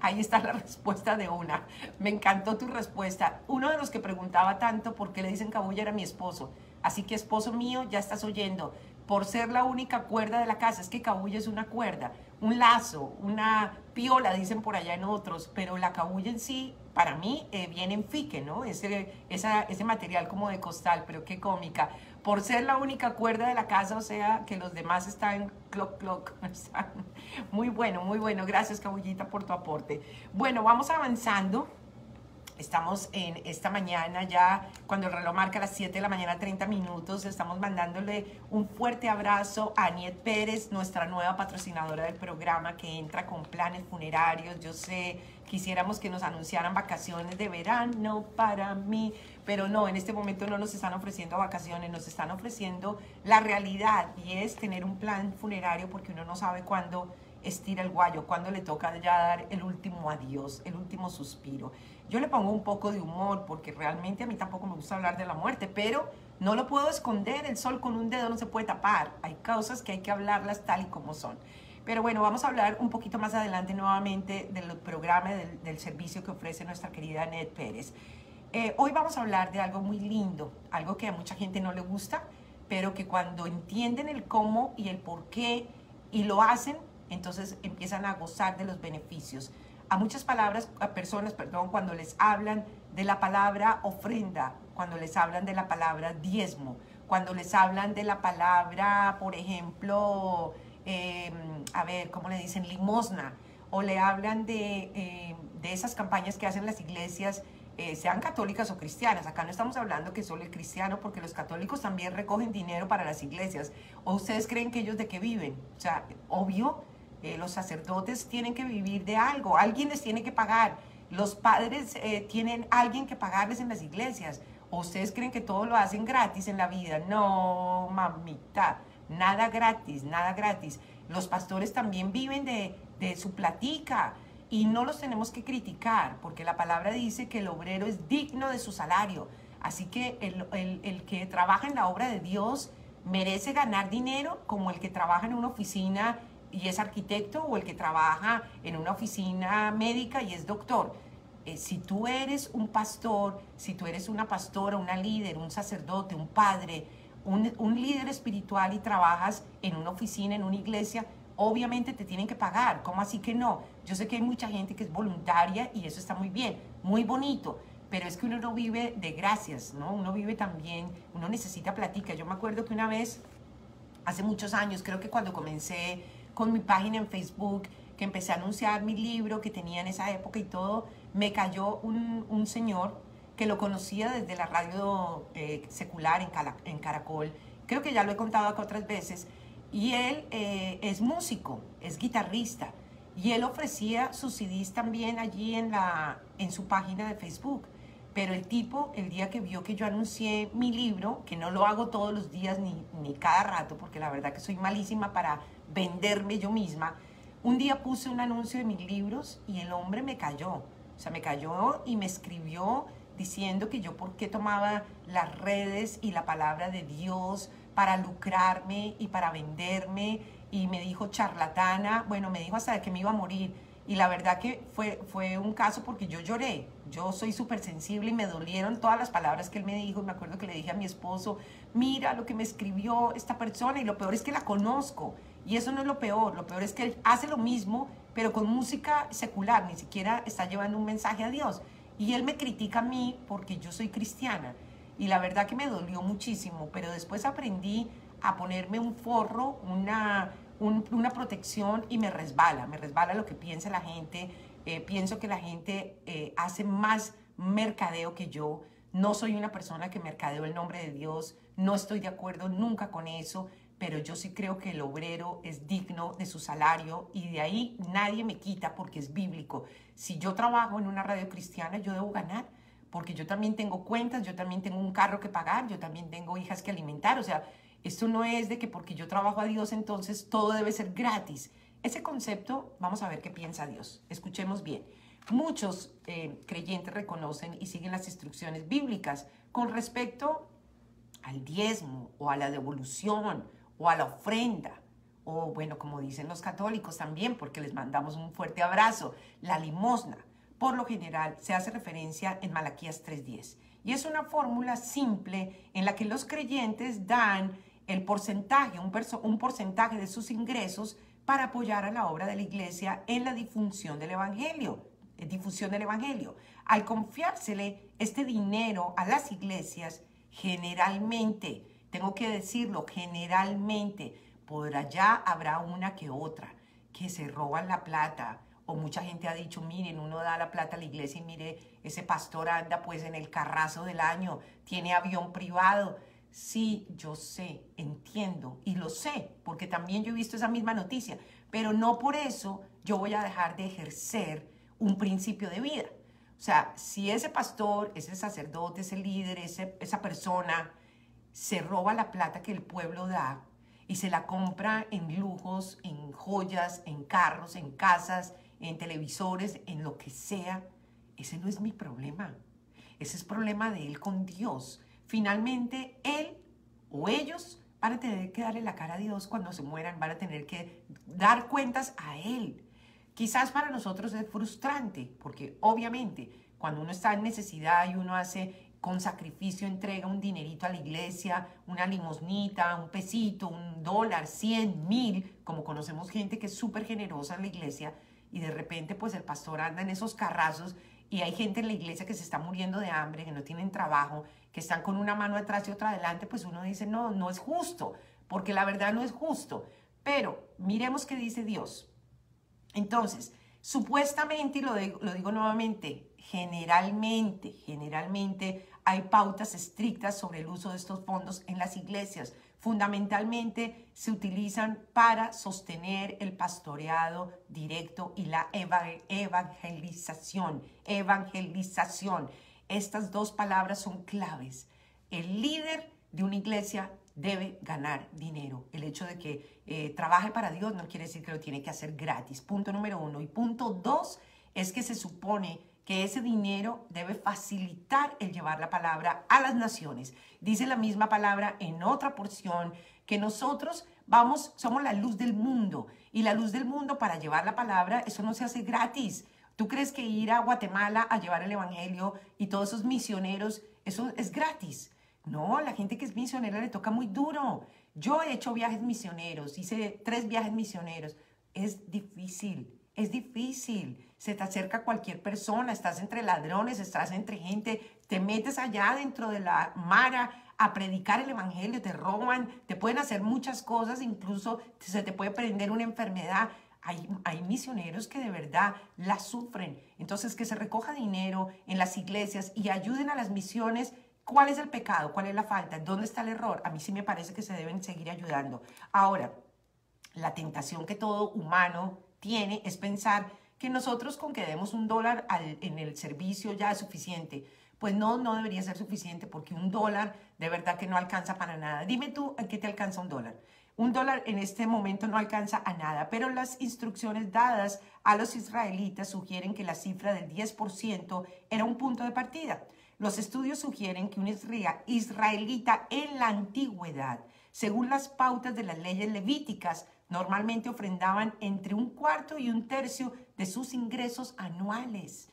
Ahí está la respuesta de una. Me encantó tu respuesta. Uno de los que preguntaba tanto por qué le dicen cabulla era mi esposo. Así que esposo mío, ya estás oyendo. Por ser la única cuerda de la casa, es que cabulla es una cuerda, un lazo, una piola, dicen por allá en otros, pero la cabulla en sí, para mí, eh, viene en fique, ¿no? Ese, ese material como de costal, pero qué cómica por ser la única cuerda de la casa, o sea, que los demás están clock, clock. [laughs] Muy bueno, muy bueno. Gracias, Cabullita, por tu aporte. Bueno, vamos avanzando. Estamos en esta mañana ya, cuando el reloj marca las 7 de la mañana, 30 minutos, estamos mandándole un fuerte abrazo a Aniet Pérez, nuestra nueva patrocinadora del programa que entra con planes funerarios. Yo sé, quisiéramos que nos anunciaran vacaciones de verano para mí, pero no, en este momento no nos están ofreciendo vacaciones, nos están ofreciendo la realidad y es tener un plan funerario porque uno no sabe cuándo estira el guayo, cuándo le toca ya dar el último adiós, el último suspiro. Yo le pongo un poco de humor porque realmente a mí tampoco me gusta hablar de la muerte, pero No lo puedo esconder, el sol con un dedo no se puede tapar. Hay causas que hay que hablarlas tal y como son. Pero bueno, vamos a hablar un poquito más adelante nuevamente del programa, del, servicio que ofrece nuestra querida Ned Pérez. Eh, hoy vamos a hablar de algo muy lindo, algo que a mucha gente no le gusta, pero que cuando entienden el cómo y el por qué y lo hacen, entonces empiezan a gozar de los beneficios. A muchas palabras, a personas, perdón, cuando les hablan de la palabra ofrenda, cuando les hablan de la palabra diezmo, cuando les hablan de la palabra, por ejemplo, em, a ver, ¿cómo le dicen? Limosna, o le hablan de, em, de esas campañas que hacen las iglesias eh, sean católicas o cristianas. Acá no estamos hablando que solo el cristiano, porque los católicos también recogen dinero para las iglesias. ¿O ustedes creen que ellos de qué viven? O sea, obvio, eh, los sacerdotes tienen que vivir de algo, alguien les tiene que pagar. Los padres eh, tienen alguien que pagarles en las iglesias. ¿O ustedes creen que todo lo hacen gratis en la vida? No, mamita, nada gratis, nada gratis. Los pastores también viven de, de su platica y no los tenemos que criticar, porque la palabra dice que el obrero es digno de su salario. Así que el, que trabaja en la obra de Dios merece ganar dinero como el que trabaja en una oficina y es arquitecto o el que trabaja en una oficina médica y es doctor. Eh, si tú eres un pastor, si tú eres una pastora, una líder, un sacerdote, un padre, un, un líder espiritual y trabajas en una oficina, en una iglesia, obviamente te tienen que pagar. ¿Cómo así que no? Yo sé que hay mucha gente que es voluntaria y eso está muy bien, muy bonito, pero es que uno no vive de gracias, ¿no? Uno vive también, uno necesita platica. Yo me acuerdo que una vez, hace muchos años, creo que cuando comencé con mi página en Facebook, que empecé a anunciar mi libro que tenía en esa época y todo, me cayó un, señor que lo conocía desde la radio eh, secular en, en Caracol. Creo que ya lo he contado acá otras veces y él eh, es músico, es guitarrista. Y él ofrecía sus CDs también allí en, la, en su página de Facebook. Pero el tipo, el día que vio que yo anuncié mi libro, que no lo hago todos los días ni, ni cada rato, porque la verdad que soy malísima para venderme yo misma, un día puse un anuncio de mis libros y el hombre me cayó. O sea, me cayó y me escribió diciendo que yo por qué tomaba las redes y la palabra de Dios para lucrarme y para venderme y me dijo charlatana, bueno, me dijo hasta que me iba a morir. Y la verdad que fue, fue un caso porque yo lloré, yo soy súper sensible y me dolieron todas las palabras que él me dijo. Me acuerdo que le dije a mi esposo, mira lo que me escribió esta persona y lo peor es que la conozco. Y eso no es lo peor, lo peor es que él hace lo mismo, pero con música secular, ni siquiera está llevando un mensaje a Dios. Y él me critica a mí porque yo soy cristiana. Y la verdad que me dolió muchísimo, pero después aprendí a ponerme un forro, una, una protección y me resbala, me resbala lo que piensa la gente, eh, pienso que la gente eh, hace más mercadeo que yo, no soy una persona que mercadeo el nombre de Dios, no estoy de acuerdo nunca con eso, pero yo sí creo que el obrero es digno de su salario y de ahí nadie me quita porque es bíblico. Si yo trabajo en una radio cristiana, yo debo ganar porque yo también tengo cuentas, yo también tengo un carro que pagar, yo también tengo hijas que alimentar. O sea, esto no es de que porque yo trabajo a Dios, entonces todo debe ser gratis. Ese concepto, vamos a ver qué piensa Dios. Escuchemos bien. Muchos eh, creyentes reconocen y siguen las instrucciones bíblicas con respecto al diezmo o a la devolución o a la ofrenda. O bueno, como dicen los católicos también, porque les mandamos un fuerte abrazo, la limosna por lo general se hace referencia en Malaquías 3.10. Y es una fórmula simple en la que los creyentes dan el porcentaje, un, un, porcentaje de sus ingresos para apoyar a la obra de la iglesia en la difusión del evangelio, eh, difusión del evangelio. Al confiársele este dinero a las iglesias, generalmente, tengo que decirlo, generalmente, por allá habrá una que otra que se roban la plata, o mucha gente ha dicho, miren, uno da la plata a la iglesia y mire, ese pastor anda pues en el carrazo del año, tiene avión privado. Sí, yo sé, entiendo y lo sé, porque también yo he visto esa misma noticia, pero no por eso yo voy a dejar de ejercer un principio de vida. O sea, si ese pastor, ese sacerdote, ese líder, ese, esa persona se roba la plata que el pueblo da y se la compra en lujos, en joyas, en carros, en casas, en televisores, en lo que sea, ese no es mi problema. Ese es problema de él con Dios. finalmente él o ellos van a tener que darle la cara a Dios cuando se mueran, van a tener que dar cuentas a Él. Quizás para nosotros es frustrante, porque obviamente cuando uno está en necesidad y uno hace con sacrificio, entrega un dinerito a la iglesia, una limosnita, un pesito, un dólar, cien, mil, como conocemos gente que es súper generosa en la iglesia, y de repente pues el pastor anda en esos carrazos y hay gente en la iglesia que se está muriendo de hambre, que no tienen trabajo, que están con una mano atrás y otra adelante, pues uno dice, no, no es justo, porque la verdad no es justo. Pero miremos qué dice Dios. Entonces, supuestamente, y lo digo, lo digo nuevamente, generalmente, generalmente hay pautas estrictas sobre el uso de estos fondos en las iglesias. Fundamentalmente se utilizan para sostener el pastoreado directo y la evangelización. Evangelización. Estas dos palabras son claves. El líder de una iglesia debe ganar dinero. El hecho de que eh, trabaje para Dios no quiere decir que lo tiene que hacer gratis. Punto número uno. Y punto dos es que se supone que ese dinero debe facilitar el llevar la palabra a las naciones. Dice la misma palabra en otra porción que nosotros vamos, somos la luz del mundo y la luz del mundo para llevar la palabra, eso no se hace gratis. ¿Tú crees que ir a Guatemala a llevar el Evangelio y todos esos misioneros, eso es gratis? No, la gente que es misionera le toca muy duro. Yo he hecho viajes misioneros, hice tres viajes misioneros. Es difícil, es difícil. Se te acerca cualquier persona, estás entre ladrones, estás entre gente, te metes allá dentro de la mara a predicar el evangelio, te roban, te pueden hacer muchas cosas, incluso se te puede prender una enfermedad. Hay, hay, misioneros que de verdad la sufren. Entonces, que se recoja dinero en las iglesias y ayuden a las misiones ¿Cuál es el pecado? ¿Cuál es la falta? ¿Dónde está el error? A mí sí me parece que se deben seguir ayudando. Ahora, la tentación que todo humano tiene es pensar que nosotros con que demos un dólar en el servicio ya es suficiente. Pues no, no debería ser suficiente porque un dólar de verdad que no alcanza para nada. Dime tú, ¿en qué te alcanza un dólar? Un dólar en este momento no alcanza a nada, pero las instrucciones dadas a los israelitas sugieren que la cifra del 10% era un punto de partida. Los estudios sugieren que un israelita en la antigüedad, según las pautas de las leyes levíticas, normalmente ofrendaban entre un cuarto y un tercio de sus ingresos anuales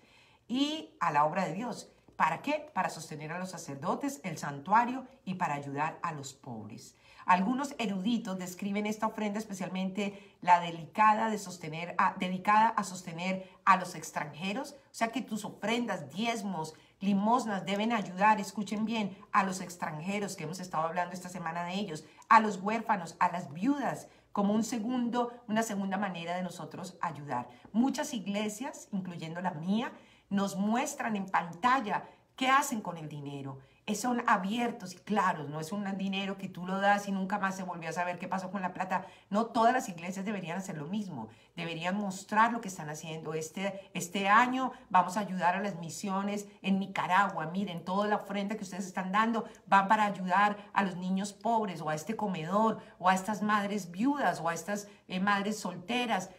y a la obra de Dios. ¿Para qué? Para sostener a los sacerdotes, el santuario y para ayudar a los pobres. Algunos eruditos describen esta ofrenda, especialmente la dedicada a sostener a los extranjeros, o sea que tus ofrendas, diezmos, limosnas deben ayudar, escuchen bien, a los extranjeros que hemos estado hablando esta semana de ellos, a los huérfanos, a las viudas, como un segundo, una segunda manera de nosotros ayudar. Muchas iglesias, incluyendo la mía, nos muestran en pantalla qué hacen con el dinero son abiertos y claros, no es un dinero que tú lo das y nunca más se volvió a saber qué pasó con la plata. No, todas las iglesias deberían hacer lo mismo, deberían mostrar lo que están haciendo. Este, este año vamos a ayudar a las misiones en Nicaragua. Miren, toda la ofrenda que ustedes están dando va para ayudar a los niños pobres o a este comedor o a estas madres viudas o a estas eh, madres solteras.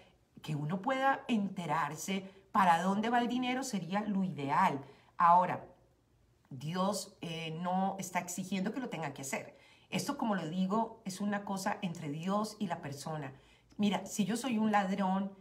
Que uno pueda enterarse para dónde va el dinero sería lo ideal. Ahora, Dios eh, no está exigiendo que lo tenga que hacer. Esto, como lo digo, es una cosa entre Dios y la persona. Mira, si yo soy un ladrón,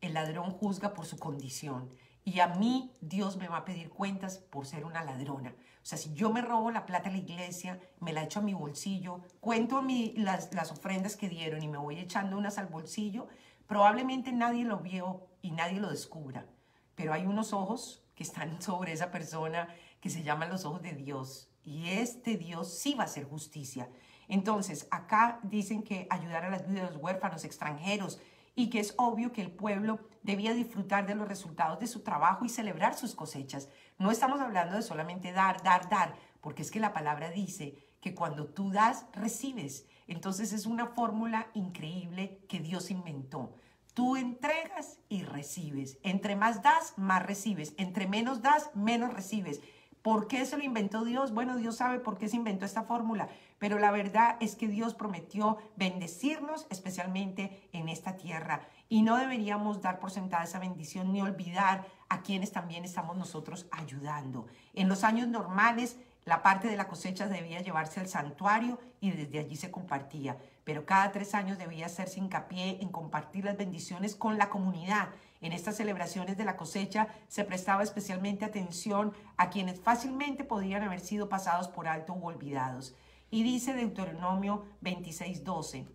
el ladrón juzga por su condición. Y a mí Dios me va a pedir cuentas por ser una ladrona. O sea, si yo me robo la plata a la iglesia, me la echo a mi bolsillo, cuento mi, las, las ofrendas que dieron y me voy echando unas al bolsillo, probablemente nadie lo vio y nadie lo descubra. Pero hay unos ojos que están [laughs] sobre esa persona que se llaman los ojos de Dios. Y este Dios sí va a hacer justicia. Entonces, acá dicen que ayudar a las viudas, huérfanos, extranjeros, y que es obvio que el pueblo debía disfrutar de los resultados de su trabajo y celebrar sus cosechas. No estamos hablando de solamente dar, dar, dar, porque es que la palabra dice que cuando tú das, recibes. Entonces es una fórmula increíble que Dios inventó. Tú entregas y recibes. Entre más das, más recibes. Entre menos das, menos recibes. ¿Por qué se lo inventó Dios? Bueno, Dios sabe por qué se inventó esta fórmula, pero la verdad es que Dios prometió bendecirnos especialmente en esta tierra y no deberíamos dar por sentada esa bendición ni olvidar a quienes también estamos nosotros ayudando. En los años normales La parte de la cosecha debía llevarse al santuario y desde allí se compartía, pero cada tres años debía hacerse hincapié en compartir las bendiciones con la comunidad. En estas celebraciones de la cosecha se prestaba especialmente atención a quienes fácilmente podían haber sido pasados por alto u olvidados. Y dice Deuteronomio 26:12,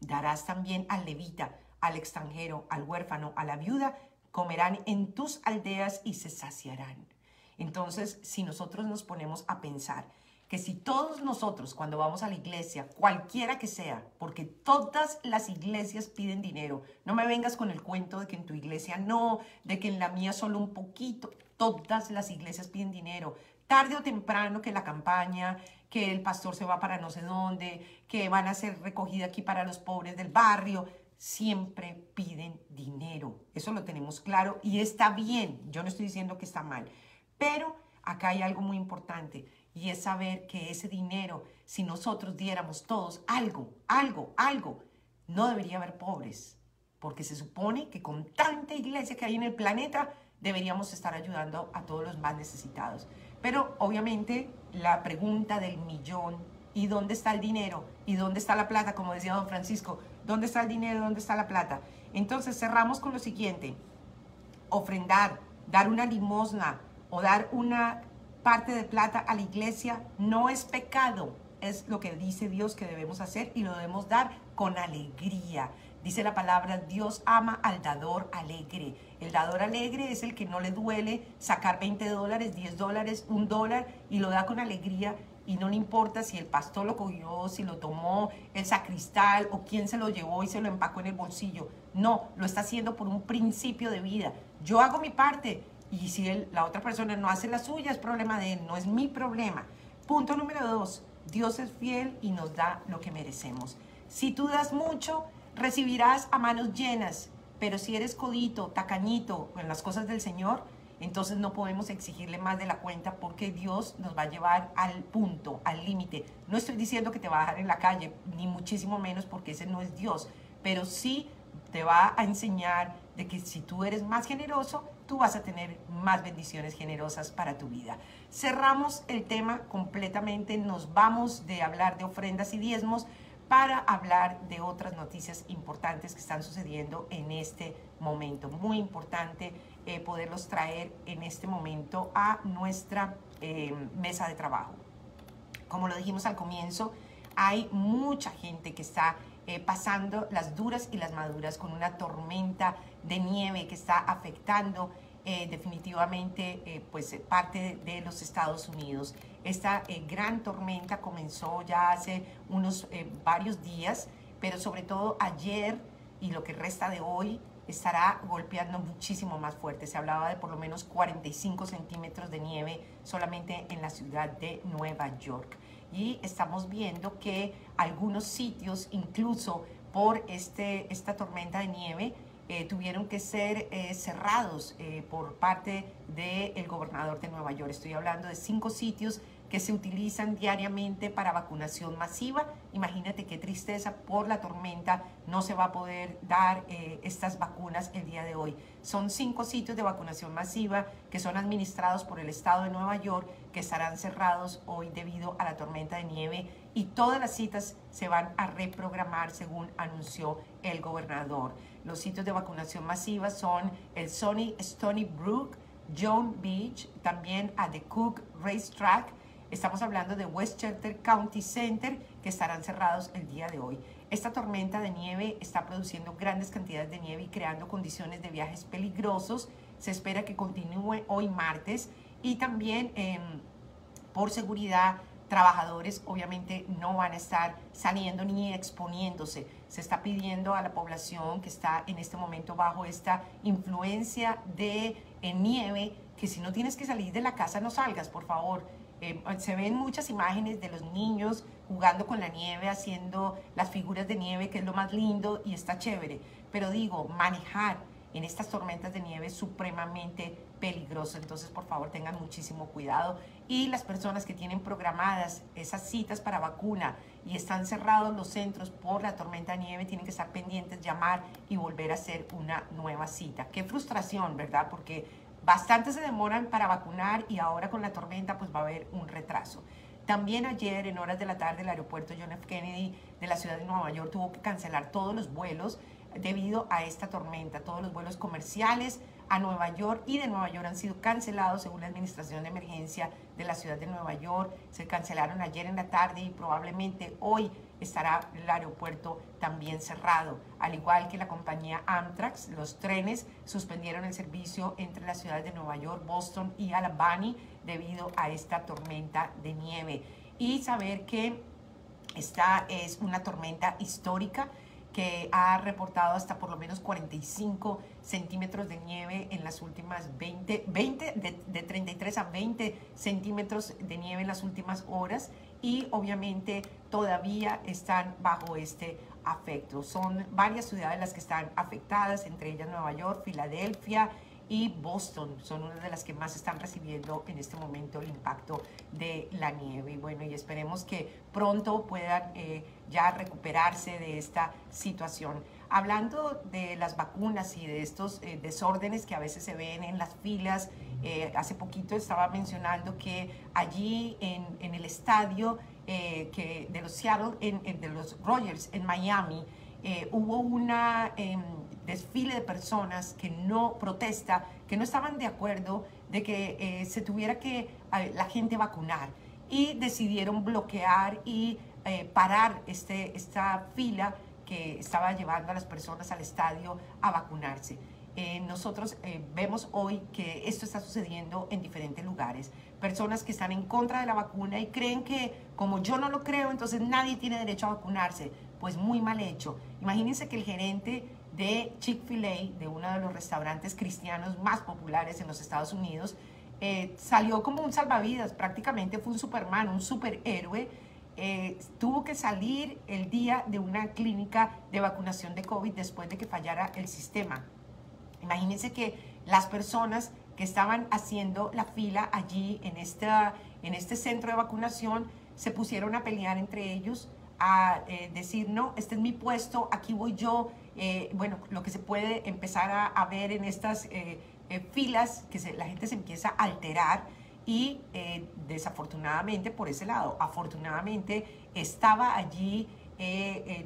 darás también al levita, al extranjero, al huérfano, a la viuda, comerán en tus aldeas y se saciarán. Entonces, si nosotros nos ponemos a pensar que si todos nosotros cuando vamos a la iglesia, cualquiera que sea, porque todas las iglesias piden dinero, no me vengas con el cuento de que en tu iglesia no, de que en la mía solo un poquito, todas las iglesias piden dinero, tarde o temprano que la campaña, que el pastor se va para no sé dónde, que van a ser recogida aquí para los pobres del barrio, siempre piden dinero. Eso lo tenemos claro y está bien, yo no estoy diciendo que está mal, pero acá hay algo muy importante y es saber que ese dinero, si nosotros diéramos todos algo, algo, algo, no debería haber pobres, porque se supone que con tanta iglesia que hay en el planeta, deberíamos estar ayudando a todos los más necesitados. Pero obviamente la pregunta del millón, ¿y dónde está el dinero? ¿Y dónde está la plata? Como decía don Francisco, ¿dónde está el dinero? ¿Dónde está la plata? Entonces cerramos con lo siguiente, ofrendar, dar una limosna, o dar una parte de plata a la iglesia no es pecado, es lo que dice Dios que debemos hacer y lo debemos dar con alegría. Dice la palabra, Dios ama al dador alegre. El dador alegre es el que no le duele sacar 20 dólares, 10 dólares, un dólar y lo da con alegría y no le importa si el pastor lo cogió, si lo tomó el sacristal o quién se lo llevó y se lo empacó en el bolsillo. No, lo está haciendo por un principio de vida. Yo hago mi parte, y si la otra persona no hace la suya, es problema de él, no es mi problema. Punto número dos, Dios es fiel y nos da lo que merecemos. Si tú das mucho, recibirás a manos llenas, pero si eres codito, tacañito en las cosas del Señor, entonces no podemos exigirle más de la cuenta porque Dios nos va a llevar al punto, al límite. No estoy diciendo que te va a dejar en la calle, ni muchísimo menos porque ese no es Dios, pero sí te va a enseñar de que si tú eres más generoso, tú vas a tener más bendiciones generosas para tu vida. Cerramos el tema completamente, nos vamos de hablar de ofrendas y diezmos para hablar de otras noticias importantes que están sucediendo en este momento. Muy importante eh, poderlos traer en este momento a nuestra eh, mesa de trabajo. Como lo dijimos al comienzo, hay mucha gente que está eh, pasando las duras y las maduras con una tormenta de nieve que está afectando eh, definitivamente eh, pues parte de, los Estados Unidos. Esta gran tormenta comenzó ya hace unos varios días, pero sobre todo ayer y lo que resta de hoy estará golpeando muchísimo más fuerte. Se hablaba de por lo menos 45 centímetros de nieve solamente en la ciudad de Nueva York y estamos viendo que algunos sitios, incluso por este, esta tormenta de nieve, eh, tuvieron que ser eh, cerrados eh, por parte del gobernador de Nueva York. Estoy hablando de cinco sitios que se utilizan diariamente para vacunación masiva. Imagínate qué tristeza por la tormenta no se va a poder dar estas vacunas el día de hoy. Son cinco sitios de vacunación masiva que son administrados por el estado de Nueva York que estarán cerrados hoy debido a la tormenta de nieve y todas las citas se van a reprogramar según anunció el gobernador. Los sitios de vacunación masiva son el Sony Stony Brook, John Beach, también a The Cook Racetrack, Estamos hablando de Westchester County Center que estarán cerrados el día de hoy. Esta tormenta de nieve está produciendo grandes cantidades de nieve y creando condiciones de viajes peligrosos. Se espera que continúe hoy martes y también em, por seguridad trabajadores obviamente no van a estar saliendo ni exponiéndose. Se está pidiendo a la población que está en este momento bajo esta influencia de nieve que si no tienes que salir de la casa no salgas, por favor eh, se ven muchas imágenes de los niños jugando con la nieve, haciendo las figuras de nieve, que es lo más lindo y está chévere. Pero digo, manejar en estas tormentas de nieve es supremamente peligroso. Entonces, por favor, tengan muchísimo cuidado. Y las personas que tienen programadas esas citas para vacuna y están cerrados los centros por la tormenta de nieve, tienen que estar pendientes, llamar y volver a hacer una nueva cita. Qué frustración, ¿verdad? Porque bastante se demoran para vacunar y ahora con la tormenta pues va a haber un retraso. También ayer en horas de la tarde el aeropuerto John F. Kennedy de la ciudad de Nueva York tuvo que cancelar todos los vuelos debido a esta tormenta. Todos los vuelos comerciales a Nueva York y de Nueva York han sido cancelados según la Administración de Emergencia de la ciudad de Nueva York. Se cancelaron ayer en la tarde y probablemente hoy estará el aeropuerto también cerrado. Al igual que la compañía Amtrak, los trenes suspendieron el servicio entre las ciudades de Nueva York, Boston y Albany debido a esta tormenta de nieve. Y saber que esta es una tormenta histórica que ha reportado hasta por lo menos 45 centímetros de nieve en las últimas 20, 20 de, de 33 a 20 centímetros de nieve en las últimas horas y obviamente todavía están bajo este afecto. Son varias ciudades las que están afectadas, entre ellas Nueva York, Filadelfia, y Boston son una de las que más están recibiendo en este momento el impacto de la nieve. Y bueno, y esperemos que pronto puedan eh, ya recuperarse de esta situación. Hablando de las vacunas y de estos eh, desórdenes que a veces se ven en las filas, eh, hace poquito estaba mencionando que allí en, el estadio que de los Seattle, en, de los Rogers en Miami, hubo una em, desfile de personas que no protesta, que no estaban de acuerdo de que eh, se tuviera que la gente vacunar y decidieron bloquear y eh, parar este, esta fila que estaba llevando a las personas al estadio a vacunarse. Eh, nosotros vemos hoy que esto está sucediendo en diferentes lugares. Personas que están en contra de la vacuna y creen que como yo no lo creo, entonces nadie tiene derecho a vacunarse. Pues muy mal hecho. Imagínense que el gerente de Chick-fil-A, de uno de los restaurantes cristianos más populares en los Estados Unidos, eh, salió como un salvavidas, prácticamente fue un Superman, un superhéroe. Eh, tuvo que salir el día de una clínica de vacunación de COVID después de que fallara el sistema. Imagínense que las personas que estaban haciendo la fila allí en, esta, en este centro de vacunación se pusieron a pelear entre ellos, a eh, decir, no, este es mi puesto, aquí voy yo, eh, bueno, lo que se puede empezar a, ver en estas filas, que la gente se empieza a alterar y desafortunadamente por ese lado, afortunadamente estaba allí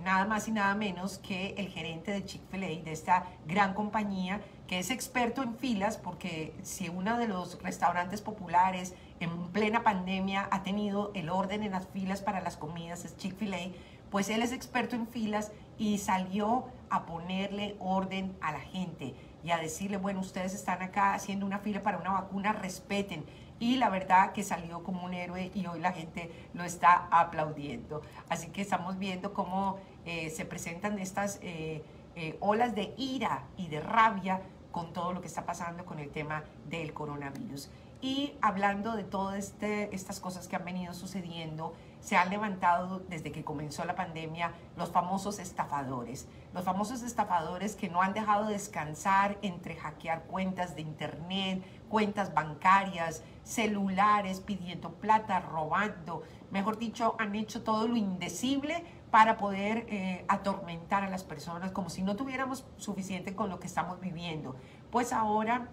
nada más y nada menos que el gerente de Chick-fil-A, de esta gran compañía, que es experto en filas, porque si uno de los restaurantes populares en plena pandemia ha tenido el orden en las filas para las comidas, es Chick-fil-A, pues él es experto en filas y salió a ponerle orden a la gente y a decirle, bueno, ustedes están acá haciendo una fila para una vacuna, respeten. Y la verdad que salió como un héroe y hoy la gente lo está aplaudiendo. Así que estamos viendo cómo eh, se presentan estas eh, eh, olas de ira y de rabia con todo lo que está pasando con el tema del coronavirus. Y hablando de todas este, estas cosas que han venido sucediendo, se han levantado desde que comenzó la pandemia los famosos estafadores. Los famosos estafadores que no han dejado descansar entre hackear cuentas de internet, cuentas bancarias, celulares, pidiendo plata, robando. Mejor dicho, han hecho todo lo indecible para poder eh, atormentar a las personas como si no tuviéramos suficiente con lo que estamos viviendo. Pues ahora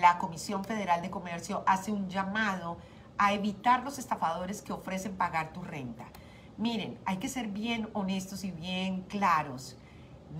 la Comisión Federal de Comercio hace un llamado a evitar los estafadores que ofrecen pagar tu renta. Miren, hay que ser bien honestos y bien claros.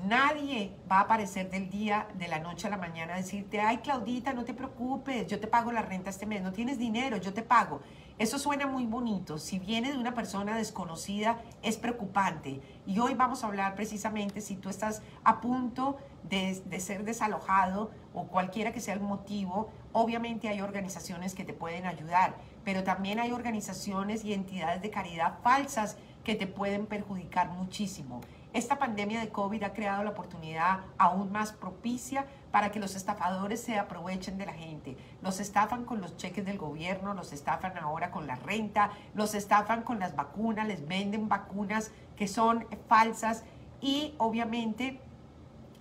Nadie va a aparecer del día, de la noche a la mañana a decirte, ay Claudita, no te preocupes, yo te pago la renta este mes, no tienes dinero, yo te pago. Eso suena muy bonito. Si viene de una persona desconocida, es preocupante. Y hoy vamos a hablar precisamente si tú estás a punto de, de, ser desalojado o cualquiera que sea el motivo, obviamente hay organizaciones que te pueden ayudar, pero también hay organizaciones y entidades de caridad falsas que te pueden perjudicar muchísimo. Esta pandemia de COVID ha creado la oportunidad aún más propicia para que los estafadores se aprovechen de la gente. Los estafan con los cheques del gobierno, los estafan ahora con la renta, los estafan con las vacunas, les venden vacunas que son falsas y obviamente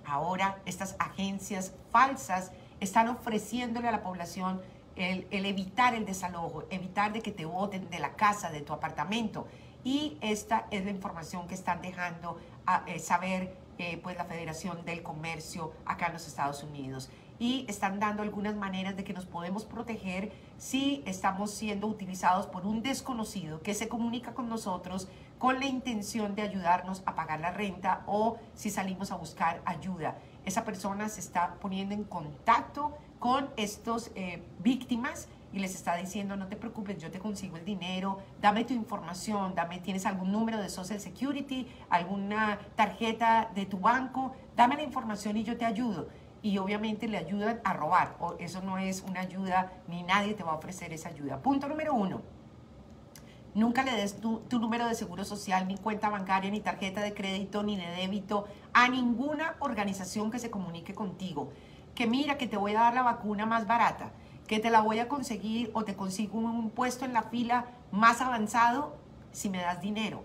ahora estas agencias falsas están ofreciéndole a la población el, evitar el desalojo, evitar de que te voten de la casa, de tu apartamento. Y esta es la información que están dejando eh, saber eh, pues la Federación del Comercio acá en los Estados Unidos. y están dando algunas maneras de que nos podemos proteger si estamos siendo utilizados por un desconocido que se comunica con nosotros con la intención de ayudarnos a pagar la renta o si salimos a buscar ayuda. Esa persona se está poniendo en contacto con estos eh, víctimas y les está diciendo, no te preocupes, yo te consigo el dinero, dame tu información, dame, tienes algún número de Social Security, alguna tarjeta de tu banco, dame la información y yo te ayudo y obviamente le ayudan a robar. O eso no es una ayuda, ni nadie te va a ofrecer esa ayuda. Punto número uno. Nunca le des tu, tu, número de seguro social, ni cuenta bancaria, ni tarjeta de crédito, ni de débito a ninguna organización que se comunique contigo. Que mira, que te voy a dar la vacuna más barata, que te la voy a conseguir o te consigo un puesto en la fila más avanzado si me das dinero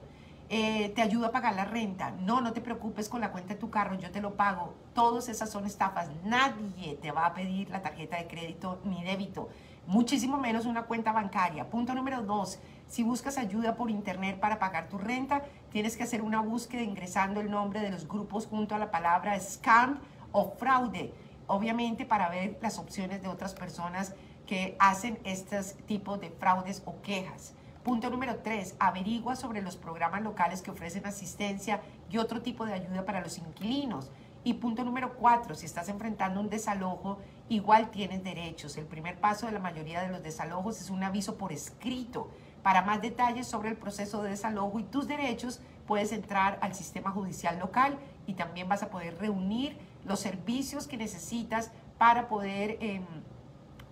eh, te ayudo a pagar la renta. No, no te preocupes con la cuenta de tu carro, yo te lo pago. Todas esas son estafas. Nadie te va a pedir la tarjeta de crédito ni débito, muchísimo menos una cuenta bancaria. Punto número dos, si buscas ayuda por internet para pagar tu renta, tienes que hacer una búsqueda ingresando el nombre de los grupos junto a la palabra scam o fraude, obviamente para ver las opciones de otras personas que hacen estos tipos de fraudes o quejas. Punto número tres, averigua sobre los programas locales que ofrecen asistencia y otro tipo de ayuda para los inquilinos. Y punto número cuatro, si estás enfrentando un desalojo, igual tienes derechos. El primer paso de la mayoría de los desalojos es un aviso por escrito. Para más detalles sobre el proceso de desalojo y tus derechos, puedes entrar al sistema judicial local y también vas a poder reunir los servicios que necesitas para poder em,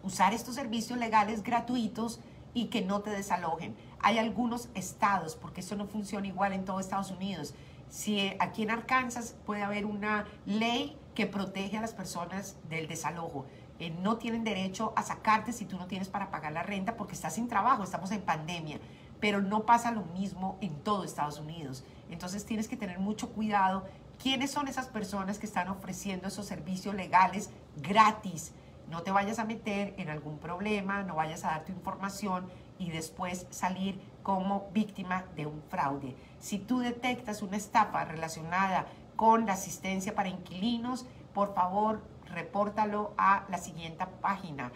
usar estos servicios legales gratuitos y que no te desalojen. Hay algunos estados, porque eso no funciona igual en todo Estados Unidos. Si eh, aquí en Arkansas puede haber una ley que protege a las personas del desalojo. Eh, no tienen derecho a sacarte si tú no tienes para pagar la renta porque estás sin trabajo, estamos en pandemia. Pero no pasa lo mismo en todo Estados Unidos. Entonces tienes que tener mucho cuidado. ¿Quiénes son esas personas que están ofreciendo esos servicios legales gratis? No te vayas a meter en algún problema, no vayas a dar tu información y después salir como víctima de un fraude. Si tú detectas una estafa relacionada con la asistencia para inquilinos, por favor, repórtalo a la siguiente página,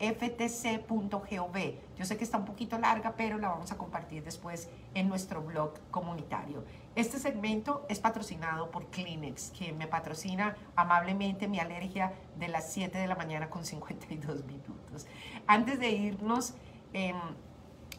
reportefraude.ftc.gov. Yo sé que está un poquito larga, pero la vamos a compartir después en nuestro blog comunitario. Este segmento es patrocinado por Kleenex, que me patrocina amablemente mi alergia de las 7 de la mañana con 52 minutos. Antes de irnos, em,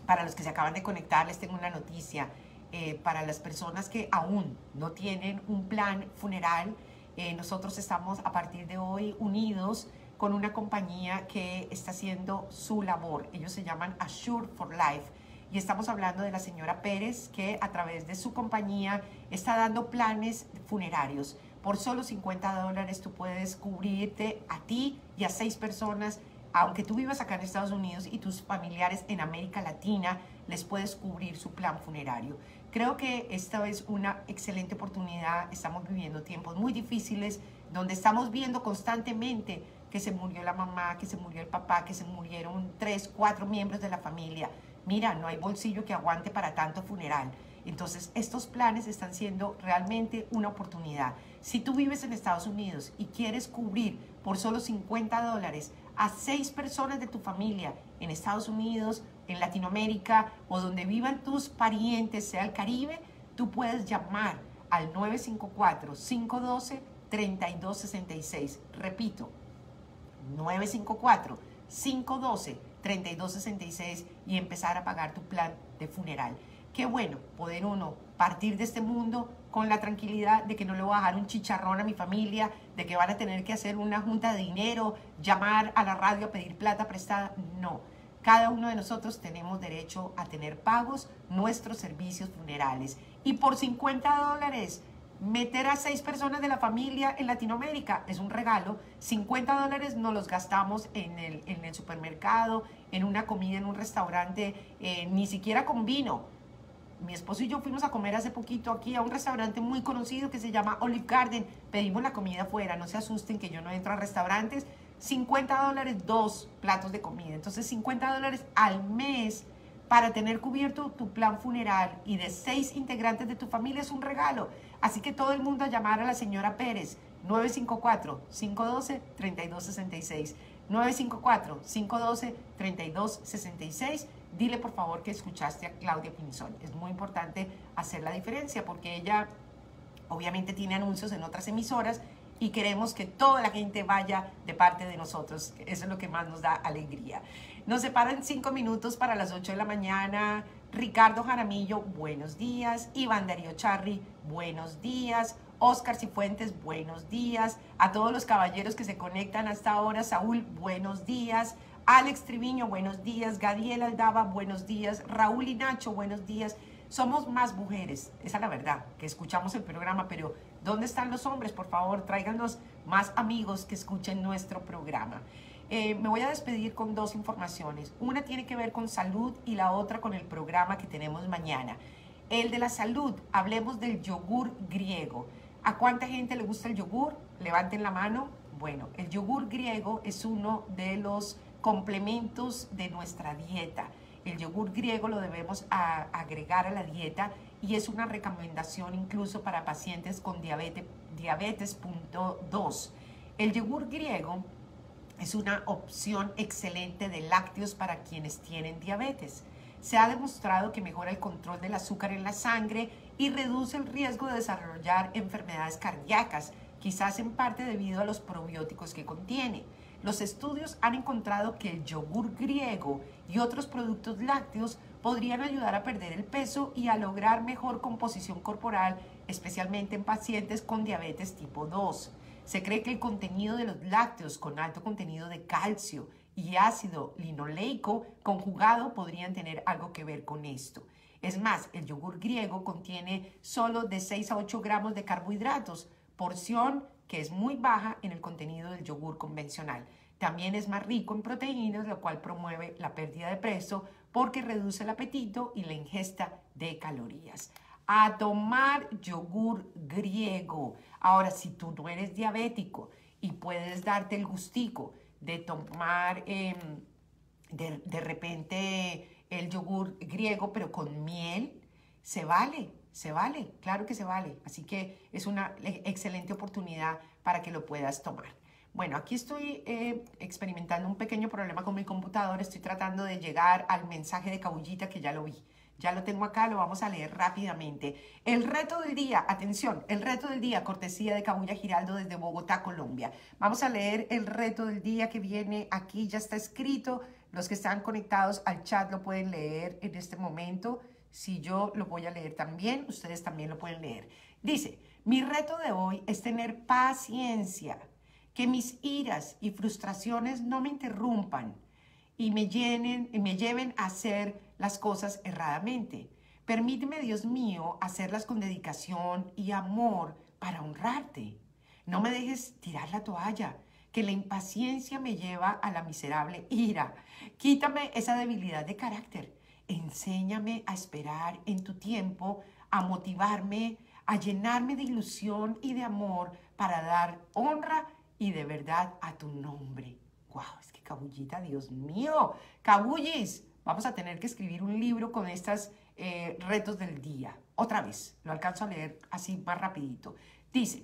para los que se acaban de conectar, les tengo una noticia. Eh, para las personas que aún no tienen un plan funeral, eh, nosotros estamos a partir de hoy unidos con una compañía que está haciendo su labor. Ellos se llaman Assure for Life y estamos hablando de la señora Pérez, que a través de su compañía está dando planes funerarios. Por solo 50 dólares tú puedes cubrirte a ti y a seis personas, aunque tú vivas acá en Estados Unidos y tus familiares en América Latina, les puedes cubrir su plan funerario. Creo que esta es una excelente oportunidad. Estamos viviendo tiempos muy difíciles donde estamos viendo constantemente que se murió la mamá, que se murió el papá, que se murieron tres, cuatro miembros de la familia mira, no hay bolsillo que aguante para tanto funeral. Entonces, estos planes están siendo realmente una oportunidad. Si tú vives en Estados Unidos y quieres cubrir por solo 50 dólares a seis personas de tu familia en Estados Unidos, en Latinoamérica o donde vivan tus parientes, sea el Caribe, tú puedes llamar al 954-512-3266. Repito, 954-512-3266. 3266 y empezar a pagar tu plan de funeral. Qué bueno poder uno partir de este mundo con la tranquilidad de que no le voy a dejar un chicharrón a mi familia, de que van a tener que hacer una junta de dinero, llamar a la radio a pedir plata prestada. No, cada uno de nosotros tenemos derecho a tener pagos nuestros servicios funerales. Y por 50 dólares meter a seis personas de la familia en Latinoamérica es un regalo. 50 dólares nos los gastamos en el, en el supermercado, en una comida, en un restaurante, eh, ni siquiera con vino. Mi esposo y yo fuimos a comer hace poquito aquí a un restaurante muy conocido que se llama Olive Garden. Pedimos la comida afuera, no se asusten que yo no entro a restaurantes. 50 dólares, dos platos de comida. Entonces 50 dólares al mes para tener cubierto tu plan funeral y de seis integrantes de tu familia es un regalo. Así que todo el mundo a llamar a la señora Pérez, 954-512-3266. 954-512-3266. Dile por favor que escuchaste a Claudia Pinzón. Es muy importante hacer la diferencia porque ella obviamente tiene anuncios en otras emisoras y queremos que toda la gente vaya de parte de nosotros. Eso es lo que más nos da alegría. Nos separan cinco minutos para las 8 de la mañana. Ricardo Jaramillo, buenos días. Iván Darío Charri, buenos días. Oscar Cifuentes, buenos días. A todos los caballeros que se conectan hasta ahora, Saúl, buenos días. Alex Triviño, buenos días. Gadiel Aldaba, buenos días. Raúl y Nacho, buenos días. Somos más mujeres, esa es la verdad, que escuchamos el programa, pero ¿dónde están los hombres? Por favor, tráiganos más amigos que escuchen nuestro programa. Eh, me voy a despedir con dos informaciones. Una tiene que ver con salud y la otra con el programa que tenemos mañana. El de la salud, hablemos del yogur griego. ¿A cuánta gente le gusta el yogur? Levanten la mano. Bueno, el yogur griego es uno de los complementos de nuestra dieta. El yogur griego lo debemos agregar a la dieta y es una recomendación incluso para pacientes con diabetes, diabetes punto 2. El yogur griego es una opción excelente de lácteos para quienes tienen diabetes. Se ha demostrado que mejora el control del azúcar en la sangre y reduce el riesgo de desarrollar enfermedades cardíacas, quizás en parte debido a los probióticos que contiene. Los estudios han encontrado que el yogur griego y otros productos lácteos podrían ayudar a perder el peso y a lograr mejor composición corporal, especialmente en pacientes con diabetes tipo 2. Se cree que el contenido de los lácteos con alto contenido de calcio y ácido linoleico conjugado podrían tener algo que ver con esto. Es más, el yogur griego contiene solo de 6 a 8 gramos de carbohidratos, porción que es muy baja en el contenido del yogur convencional. También es más rico en proteínas, lo cual promueve la pérdida de peso porque reduce el apetito y la ingesta de calorías a tomar yogur griego. Ahora, si tú no eres diabético y puedes darte el gustico de tomar em, de, de repente el yogur griego, pero con miel, se vale, se vale, claro que se vale. Así que es una excelente oportunidad para que lo puedas tomar. Bueno, aquí estoy eh, experimentando un pequeño problema con mi computador. Estoy tratando de llegar al mensaje de cabullita que ya lo vi. Ya lo tengo acá, lo vamos a leer rápidamente. El reto del día, atención, el reto del día, cortesía de Cabulla Giraldo desde Bogotá, Colombia. Vamos a leer el reto del día que viene aquí, ya está escrito. Los que están conectados al chat lo pueden leer en este momento. Si yo lo voy a leer también, ustedes también lo pueden leer. Dice, mi reto de hoy es tener paciencia, que mis iras y frustraciones no me interrumpan y me, llenen, y me lleven a hacer las cosas erradamente. Permíteme, Dios mío, hacerlas con dedicación y amor para honrarte. No me dejes tirar la toalla, que la impaciencia me lleva a la miserable ira. Quítame esa debilidad de carácter. Enséñame a esperar en tu tiempo, a motivarme, a llenarme de ilusión y de amor para dar honra y de verdad a tu nombre. ¡Wow! Cabullita, Dios mío. Cabullis, vamos a tener que escribir un libro con estos eh, retos del día. Otra vez, lo alcanzo a leer así más rapidito. Dice,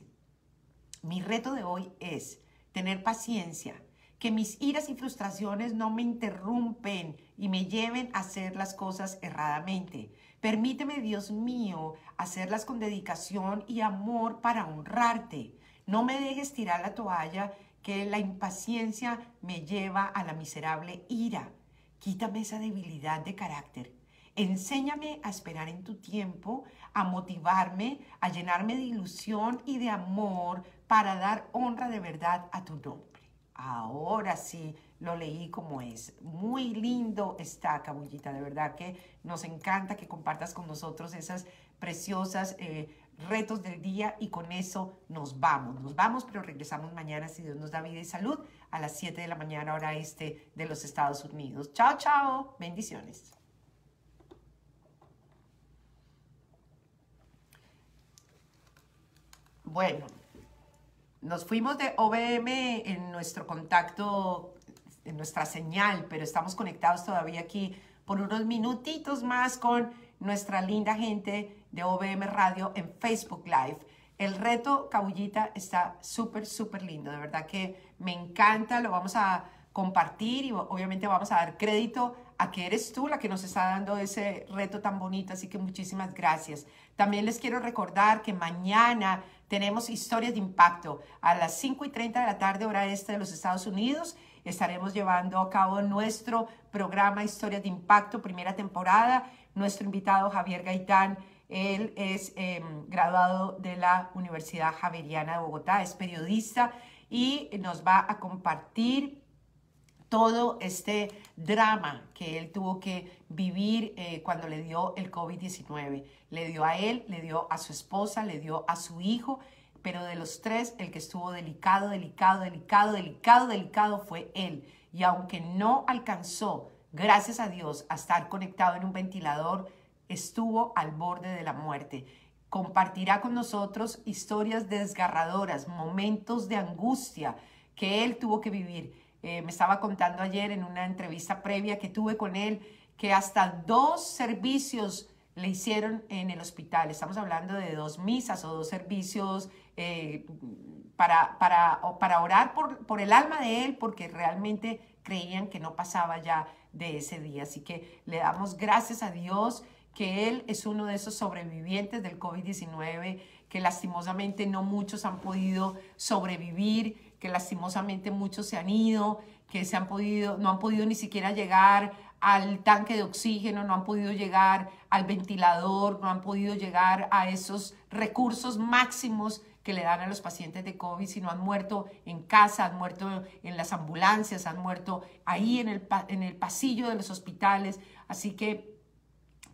mi reto de hoy es tener paciencia, que mis iras y frustraciones no me interrumpen y me lleven a hacer las cosas erradamente. Permíteme, Dios mío, hacerlas con dedicación y amor para honrarte. No me dejes tirar la toalla que la impaciencia me lleva a la miserable ira. Quítame esa debilidad de carácter. Enséñame a esperar en tu tiempo, a motivarme, a llenarme de ilusión y de amor para dar honra de verdad a tu nombre. Ahora sí lo leí como es. Muy lindo está, Cabullita. De verdad que nos encanta que compartas con nosotros esas preciosas eh, retos del día y con eso nos vamos. Nos vamos, pero regresamos mañana si Dios nos da vida y salud a las 7 de la mañana hora este de los Estados Unidos. Chao, chao. Bendiciones. Bueno, nos fuimos de OBM en nuestro contacto, en nuestra señal, pero estamos conectados todavía aquí por unos minutitos más con nuestra linda gente de OBM Radio en Facebook Live. El reto Cabullita está súper, súper lindo. De verdad que me encanta. Lo vamos a compartir y obviamente vamos a dar crédito a que eres tú la que nos está dando ese reto tan bonito, así que muchísimas gracias. También les quiero recordar que mañana tenemos historias de impacto a las 5 y 30 de la tarde, hora este de los Estados Unidos. Estaremos llevando a cabo nuestro programa Historias de Impacto, primera temporada. Nuestro invitado Javier Gaitán, él es em, graduado de la Universidad Javeriana de Bogotá, es periodista y nos va a compartir todo este drama que él tuvo que vivir eh, cuando le dio el COVID-19. Le dio a él, le dio a su esposa, le dio a su hijo, pero de los tres, el que estuvo delicado, delicado, delicado, delicado, delicado fue él. Y aunque no alcanzó, gracias a Dios, a estar conectado en un ventilador, estuvo al borde de la muerte. Compartirá con nosotros historias desgarradoras, momentos de angustia que él tuvo que vivir eh, me estaba contando ayer en una entrevista previa que tuve con él que hasta dos servicios le hicieron en el hospital. Estamos hablando de dos misas o dos servicios eh, para, para, para orar por, por el alma de él, porque realmente creían que no pasaba ya de ese día. Así que le damos gracias a Dios que él es uno de esos sobrevivientes del COVID-19, que lastimosamente no muchos han podido sobrevivir que lastimosamente muchos se han ido, que se han podido, no han podido ni siquiera llegar al tanque de oxígeno, no han podido llegar al ventilador, no han podido llegar a esos recursos máximos que le dan a los pacientes de COVID, sino han muerto en casa, han muerto en las ambulancias, han muerto ahí en el, en el pasillo de los hospitales. Así que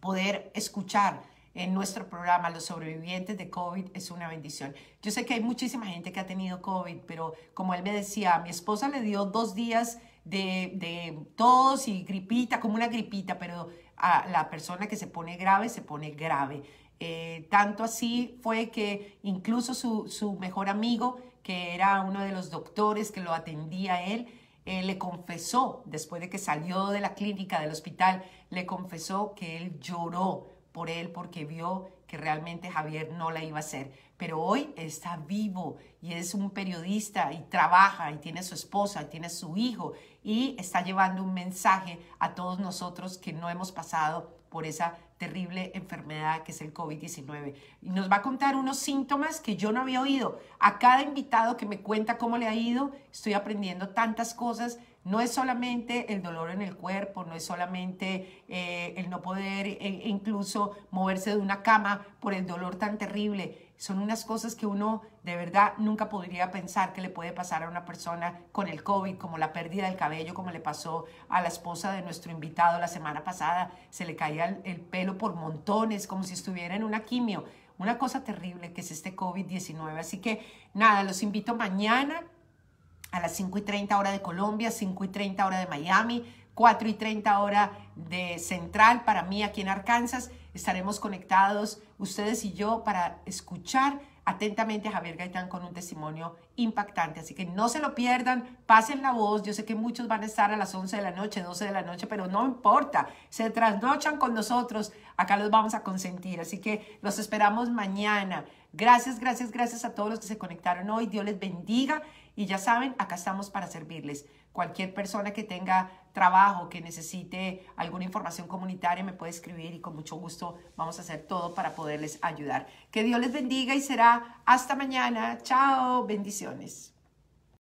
poder escuchar en nuestro programa Los sobrevivientes de COVID es una bendición. Yo sé que hay muchísima gente que ha tenido COVID, pero como él me decía, mi esposa le dio dos días de, de tos y gripita, como una gripita, pero a la persona que se pone grave, se pone grave. Eh, tanto así fue que incluso su, su, mejor amigo, que era uno de los doctores que lo atendía a él, eh, le confesó, después de que salió de la clínica, del hospital, le confesó que él lloró por él porque vio que realmente Javier no la iba a hacer. Pero hoy está vivo y es un periodista y trabaja y tiene su esposa, y tiene su hijo y está llevando un mensaje a todos nosotros que no hemos pasado por esa terrible enfermedad que es el COVID-19. Y nos va a contar unos síntomas que yo no había oído. A cada invitado que me cuenta cómo le ha ido, estoy aprendiendo tantas cosas no es solamente el dolor en el cuerpo, no es solamente eh, el no poder eh, incluso moverse de una cama por el dolor tan terrible. Son unas cosas que uno de verdad nunca podría pensar que le puede pasar a una persona con el COVID, como la pérdida del cabello, como le pasó a la esposa de nuestro invitado la semana pasada. Se le caía el, el pelo por montones, como si estuviera en una quimio. Una cosa terrible que es este COVID-19. Así que nada, los invito mañana a las 5 y 30 hora de Colombia, 5 y 30 hora de Miami, 4 y 30 hora de Central para mí aquí en Arkansas. Estaremos conectados ustedes y yo para escuchar atentamente a Javier Gaitán con un testimonio impactante. Así que no se lo pierdan, pasen la voz. Yo sé que muchos van a estar a las 11 de la noche, 12 de la noche, pero no importa, se trasnochan con nosotros, acá los vamos a consentir. Así que los esperamos mañana. Gracias, gracias, gracias a todos los que se conectaron hoy. Dios les bendiga y ya saben, acá estamos para servirles. Cualquier persona que tenga trabajo, que necesite alguna información comunitaria, me puede escribir y con mucho gusto vamos a hacer todo para poderles ayudar. Que Dios les bendiga y será hasta mañana. Chao, bendiciones.